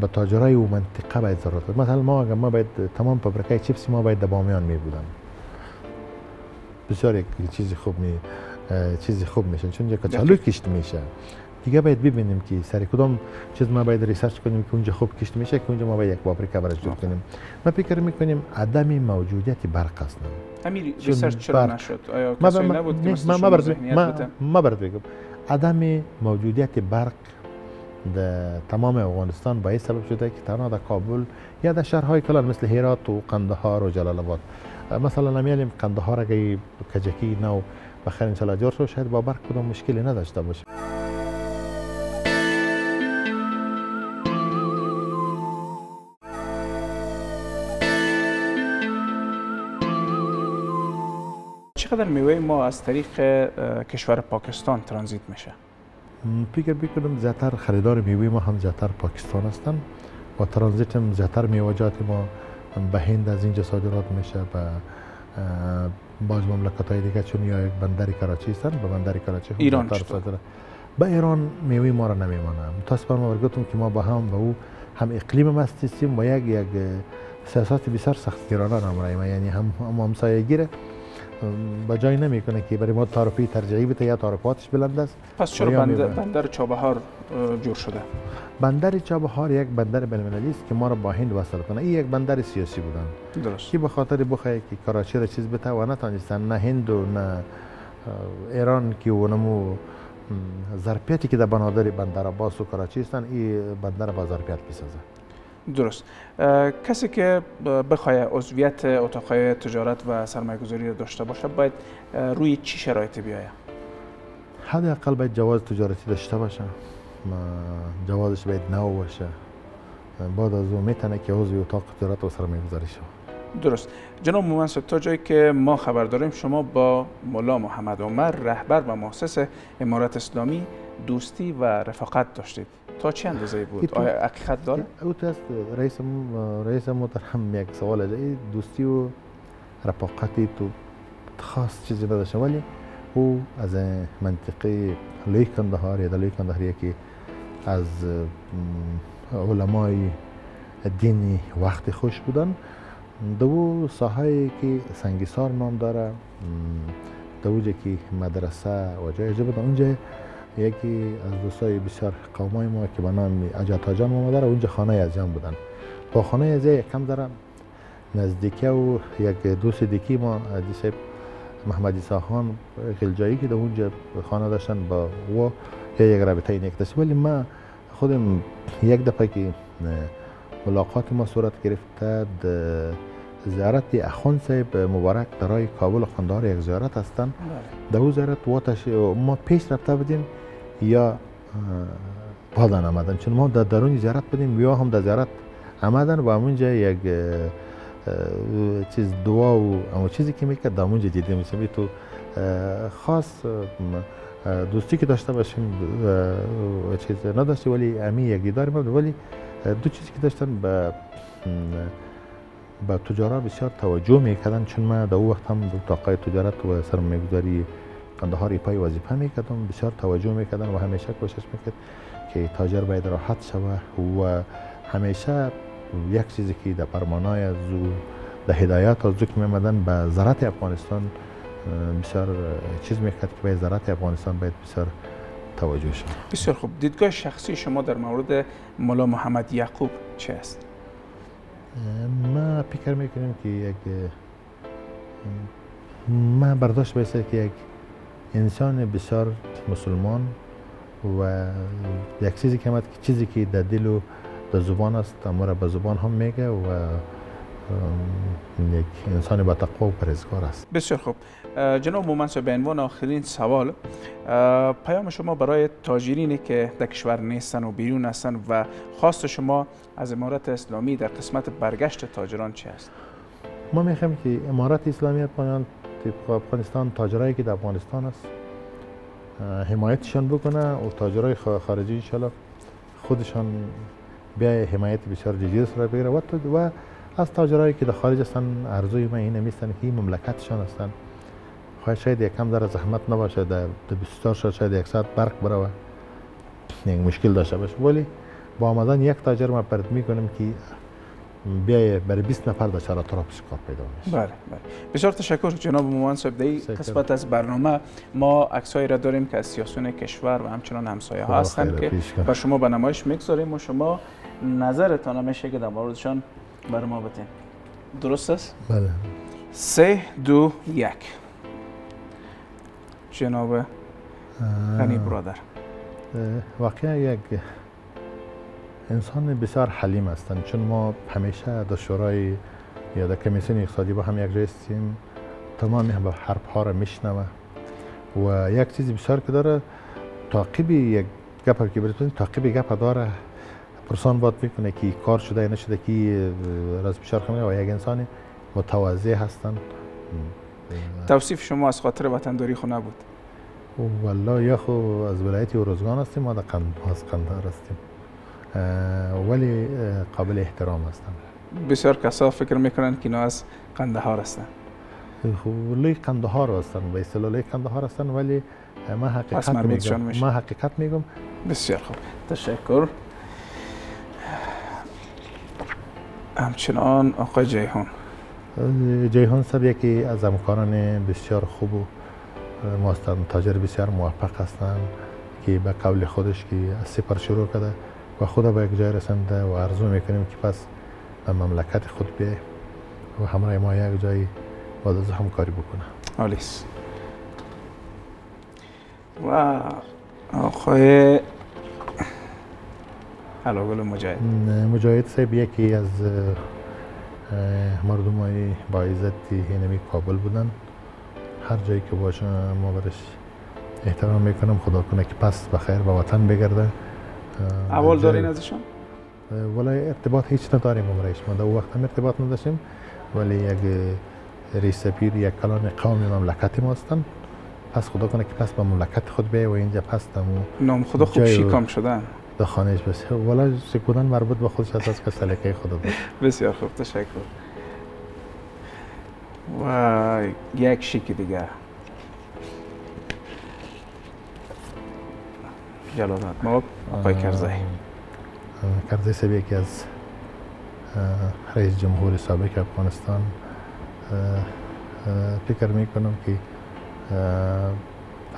به تاجرای او منطقه باید ضرورت مثلا ما اگر ما باید تمام فابریکای چیپسی ما باید در بامیان می بودن بسیار یک چیزی خوب می چیزی خوب میشه چون یک کچالوی کشت میشه. دیگه باید ببینیم که سر کدام چیز ما باید research کنیم که اونجا خوب کشت میشه که اونجا ما باید یک فابریکا براش جور کنیم. ما فکر می‌کنیم عدم موجودیت برق است. امی research چرا نشد؟ آیا کسی نبود که ما ما بگم. عدم موجودیت برق در تمام افغانستان باعث سبب شده که تنها در کابل یا در شهرهای کلان مثل هرات و قندهار و جلال آباد. مثلا نمیالیم قندهار اگه کجکی نو بخیر انشالله جور شد شاید با برق کدام مشکلی نداشته باشه. چقدر میوه ما از طریق کشور پاکستان ترانزیت میشه؟ فکر بکنم زیادتر خریدار میوه ما هم زیادتر پاکستان هستن. و ترانزیت هم زیادتر میوجات ما به هند از اینجا صادرات میشه به باز مملکت های دیگه چون یا یک بندر کراچی هستن به بندر کراچی ایران به ایران میوه ما را نمیمانه. متاسفانه ما برگتون که ما با هم و او هم اقلیم مستیسیم و یک یک سیاست بسیار سخت گیرانه نمرایم یعنی هم هم همسایه گیره جای نمی‌کنه که برای ما تعرفی ترجیحی بده یا تعرفاتش بلند است. پس چرا بندر, بندر چابهار جور شده؟ بندر چابهار یک بندر بین است که ما را با هند وصل کنه. این یک بندر سیاسی بودن. درست. که به خاطر بخواه که کراچی را چیز بته و نتانستن نه هند و نه ایران که ونمو ظرفیتی که در بنادر بندر عباس و کراچی هستن این بندر با ظرفیت بسازه. درست. کسی که بخواه عضویت اتاقهای تجارت و سرمایه‌گذاری رو داشته باشه باید روی چی شرایطی بیایه حداقل باید جواز تجارتی داشته باشه. جوازش باید نو باشه. بعد از اون می‌تونه که عضو اتاق تجارت و سرمایه‌گذاری شود. درست. جناب مومنصب تا جایی که ما خبر داریم شما با مولا محمد عمر رهبر و مؤسس امارت اسلامی دوستی و رفاقت داشتید. تا چه اندازه بود؟ آیا حقیقت داره؟ او است رئیس رئیس محترم یک سوال ای دوستی و رفاقتی تو خاص چیزی نداشته ولی او از منطقه لوی کندهار یا لوی کندهار که از علمای دینی وقت خوش بودن. دو ساحه که سنگیسار نام داره دو که مدرسه و جای بودن. اونجا یکی از دوستای بسیار قومای ما که به نام اجاتاجان آمده را اونجا خانه از جان بودن. با خانه از کم دارم نزدیکی و یک دوست دیکی ما دیسه محمد ایسا خان خلجایی که در اونجا خانه داشتن با و یک رابطه یک دست ولی ما خودم یک دفعه که ملاقات ما صورت گرفته زیارت اخوان صاحب مبارک در رای کابل و قندهار یک زیارت هستن. در او زیارت ما پیش رفته بودیم. یا بعدا آمدن. چون ما در درون زیارت بودیم یا هم در زیارت آمدن و همونجا یک چیز دعا و اما چیزی که می‌کرد در اونجا دیده میشه تو خاص دوستی که داشته باشیم چیز نداشتی ولی امی یک دیدار بود. ولی دو چیزی که داشتن به به تجارا بسیار توجه می‌کردن. چون من در وقت هم تاقای تجارت و سرمایه‌گذاری قندهار پای وظیفه می‌کردم بسیار توجه می‌کردن و همیشه کوشش می‌کرد که تاجر باید راحت شوه و همیشه یک چیزی که در پرمانای از در هدایت از که میمدن به زراعت افغانستان بسیار چیز می‌کرد که باید زراعت افغانستان باید بسیار توجه شد بسیار خوب. دیدگاه شخصی شما در مورد مولا محمد یعقوب چه است؟ ما فکر می‌کنیم که یک ما برداشت بیسته که یک انسان بسیار مسلمان و یک چیزی که چیزی که در دل و در زبان است اما به زبان هم میگه و یک انسان با تقوا و پرهیزگار است. بسیار خوب. جناب مومنس به عنوان آخرین سوال پیام شما برای تاجرینی که در کشور نیستن و بیرون هستن و خواست شما از امارت اسلامی در قسمت برگشت تاجران چه است؟ ما می‌خوایم که امارت اسلامی افغانستان تاجرایی که در افغانستان است. حمایتشان بکنه و تاجرای خارجی انشالله خودشان بیا حمایت بسیار جدی را بگیره. و از تاجرایی که در خارج هستن ارزوی ما اینه میستن که این مملکتشان هستن. خواهد شاید کم در زحمت نباشه در 24 شاید شاید یک ساعت برق بره یک مشکل داشته باشه. ولی با آمدن یک تاجر ما پرد می‌کنیم که بیای برای 20 نفر در چهار اطرافش کار پیدا میشه بله بله. بسیار تشکر جناب مومن صاحب دی قسمت از برنامه ما عکسایی را داریم که از سیاسون کشور و همچنان همسایه ها هستند که با شما به نمایش می‌گذاریم و شما نظرتان همیشه که در موردشان بر ما بتین. درست است؟ بله. سه دو یک. جناب غنی برادر. واقعا یک انسان بسیار حلیم هستند. چون ما همیشه در شورای یا در کمیسیون اقتصادی با هم یک جای هستیم. تمام هم حرف ها را میشنوه و یک چیزی بسیار که داره تعقیبی یک گپ که براتون تعقیبی گپ داره. پرسان باید می‌کنه که کار شده یا نشده که راز بسیار خمیده و یک انسان متواضع هستند. توصیف شما از خاطر وطنداری خو نبود والله یا خو از ولایت روزگان هستیم ما از قندهار هستیم. ولی قابل احترام هستن بسیار کسا فکر می‌کنن که اینا از قندهار هستن. لوی قندهار هستن به اصطلاح لوی قندهار هستن ولی ما حقیقت میگم. ما حقیقت میگم. بسیار خوب. تشکر. همچنان آقای جیهان جیهان صاحب یکی از همکاران بسیار خوب و ماستن تاجر بسیار موفق هستند که به قول خودش که از سپر شروع کرده. و خدا به یک جای رسنده و ارزو می‌کنیم که پس به مملکت خود بیه و همراه ما یک جایی بعد از همکاری بکنه. آلیس. و آقای علاقل مجاهد. مجاهد صاحب یکی از مردم های با عزت هینمی کابل بودن. هر جایی که باشه ما برش احترام می‌کنم. خدا کنه که پس بخیر به وطن بگرده. اول دارین ازشان؟ ولی ارتباط هیچ نداریم عمرش ما در وقت هم ارتباط نداشتیم ولی یک رئیس سفیر یک کلان قوم مملکت ما هستن. پس خدا کنه که پس به مملکت خود بیه و اینجا پس نام خدا خوب شیکام شدن در خانهش بسه ولی سکودن مربوط به خودش از که سلیقه خدا بود. بسیار خوب تشکر. و یک شیک دیگه جلالت ما آقای کرزی کرزی سبی یکی از رئیس جمهور سابق افغانستان. فکر می کنم که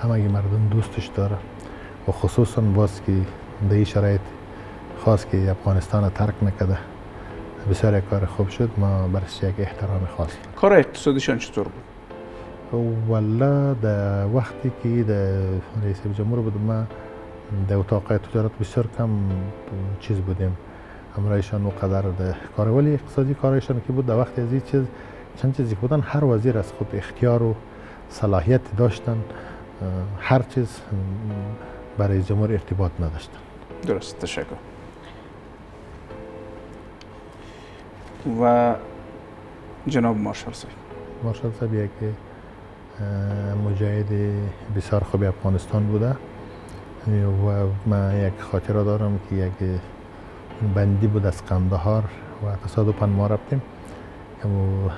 همه مردم دوستش داره و خصوصا باز که در این شرایط خاص که افغانستان ترک نکده بسیار کار خوب شد ما برش یک احترام خاص کار اقتصادیشان چطور بود؟ والا در وقتی که در رئیس جمهور بود ما در اتاق تجارت بسیار کم چیز بودیم همراهشان و قدر در کار ولی اقتصادی کارشان که بود در وقتی از این چیز چند چیزی بودن هر وزیر از خود اختیار و صلاحیت داشتن هر چیز برای جمهور ارتباط نداشتن درست تشکر و جناب مارشال صاحب مارشال صاحب یک مجاهد بسیار خوب افغانستان بوده و من یک خاطره دارم که یک بندی بود از قندهار و تصادفا ما رفتیم. و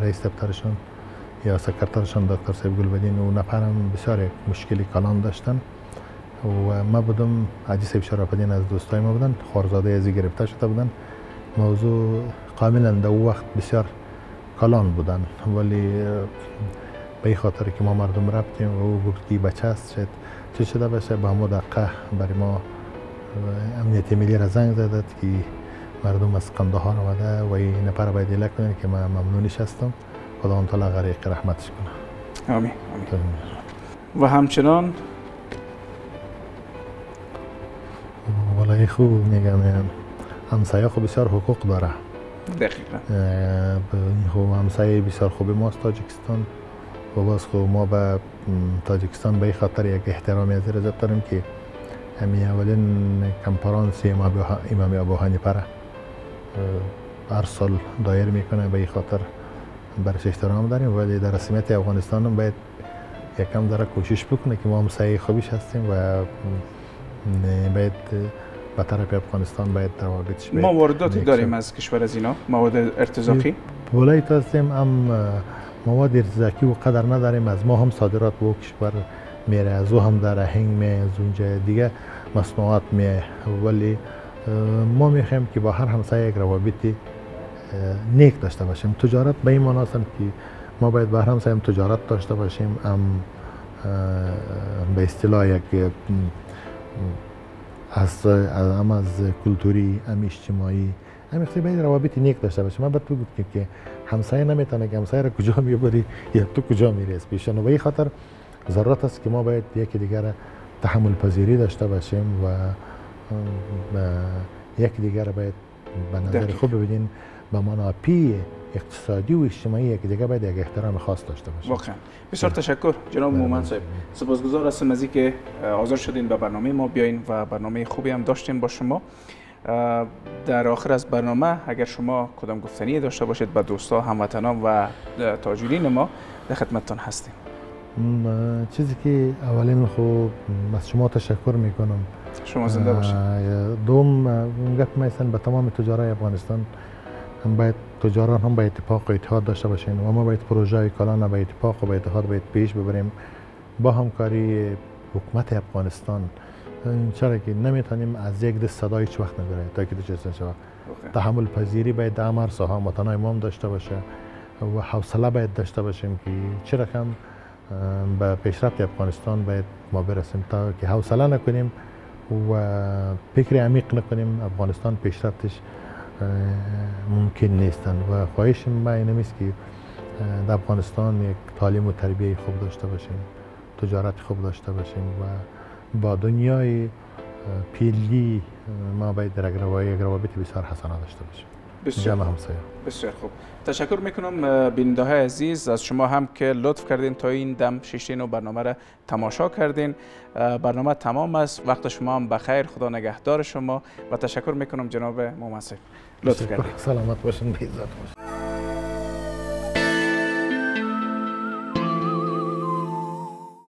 رئیس دفترشون یا سکرترشون دکتر صاحب گلبدین و نفرم بسیار مشکلی کلان داشتن. و ما بودم عجی صاحب شرافدین از دوستای ما بودن خورزاده ازی گرفته شده بودن. موضوع کاملا در وقت بسیار کلان بودن. ولی به خاطر که ما مردم رفتیم و او گفت که بچه است شد چه شده باشه؟ به همون دقیقه برای ما امنیت ملی را زنگ زدد که مردم از قندهار آمده و این نفر باید ایله کنن که من ممنونش هستم خدا اون تعالی غریق رحمتش کنه. آمین و همچنان؟ والله خوب میگم همسایه خوب بسیار حقوق داره. دقیقا. خب همسایه بسیار خوب ماست تاجیکستان و باز خب ما به تاجیکستان به خاطر یک احترامی از رزت داریم که همین اولین کنفرانس امام ابو حنیفه هر سال دایر می‌کنه. به خاطر برش احترام داریم. ولی در رسمیت افغانستان هم باید یکم داره کوشش بکنه که ما هم سعی خوبیش هستیم و باید به طرف افغانستان باید روابطش ما وارداتی داریم از کشور از اینا؟ مواد ارتزاقی بلای هستیم هم مواد ارتزاقی و قدر نداریم از ما هم صادرات به کشور میره از او هم در هنگ می از اونجا دیگه مصنوعات می ولی ما می‌خوایم که با هر همسایه یک روابطی نیک داشته باشیم. تجارت به این معنی که ما باید با هر همسایه تجارت داشته باشیم هم به اصطلاح یک از هم از کلتوری هم اجتماعی هم باید روابط نیک داشته باشیم. من باید بگم که همسایه نمی‌تونه که همسایه را کجا می‌بری یا تو کجا میری؟ از پیشن و به این خاطر ضرورت است که ما باید یکی دیگر تحمل پذیری داشته باشیم و یک دیگر باید به نظر خوب ببینیم. به مناپی اقتصادی و اجتماعی یک دیگه باید یک احترام خاص داشته باشیم. واقعا. بسیار تشکر جناب مومن صاحب. سپاسگزار هستم از که حاضر شدین به برنامه ما. بیاین و برنامه خوبی هم داشتیم با شما. در آخر از برنامه اگر شما کدام گفتنی داشته باشید به دوستا هموطنان و تاجرین ما در خدمتتان هستیم. چیزی که اولین خوب از شما تشکر می‌کنم. شما زنده باشید. دوم گفت میسن به تمام تجارای افغانستان هم باید تجاران هم به اتفاق و اتحاد داشته باشین و ما باید پروژه کلان به اتفاق و به اتحاد باید پیش ببریم. با همکاری حکومت افغانستان چرا که نمی‌تونیم از یک دست صدای هیچ وقت نگره تا که چیز شود تحمل پذیری باید در امر ساها متنای امام داشته باشه و حوصله باید داشته باشیم که چرا کم به پیشرفت افغانستان باید ما برسیم. تا که حوصله نکنیم و فکر عمیق نکنیم افغانستان پیشرفتش ممکن نیستند و خواهش من این است که در افغانستان یک تعلیم و تربیه خوب داشته باشیم تجارت خوب داشته باشیم و با دنیای پیلی ما باید در یک روابط بسیار حسنا داشته باشیم. بسیار همسایه. بسیار خوب. تشکر می‌کنم بیننده های عزیز. از شما هم که لطف کردین تا این دم ششتین و برنامه را تماشا کردین. برنامه تمام است. وقت شما هم بخیر. خدا نگهدار شما. و تشکر می‌کنم جناب مومن لطف کردین. سلامت باشین. بیزاد باشین.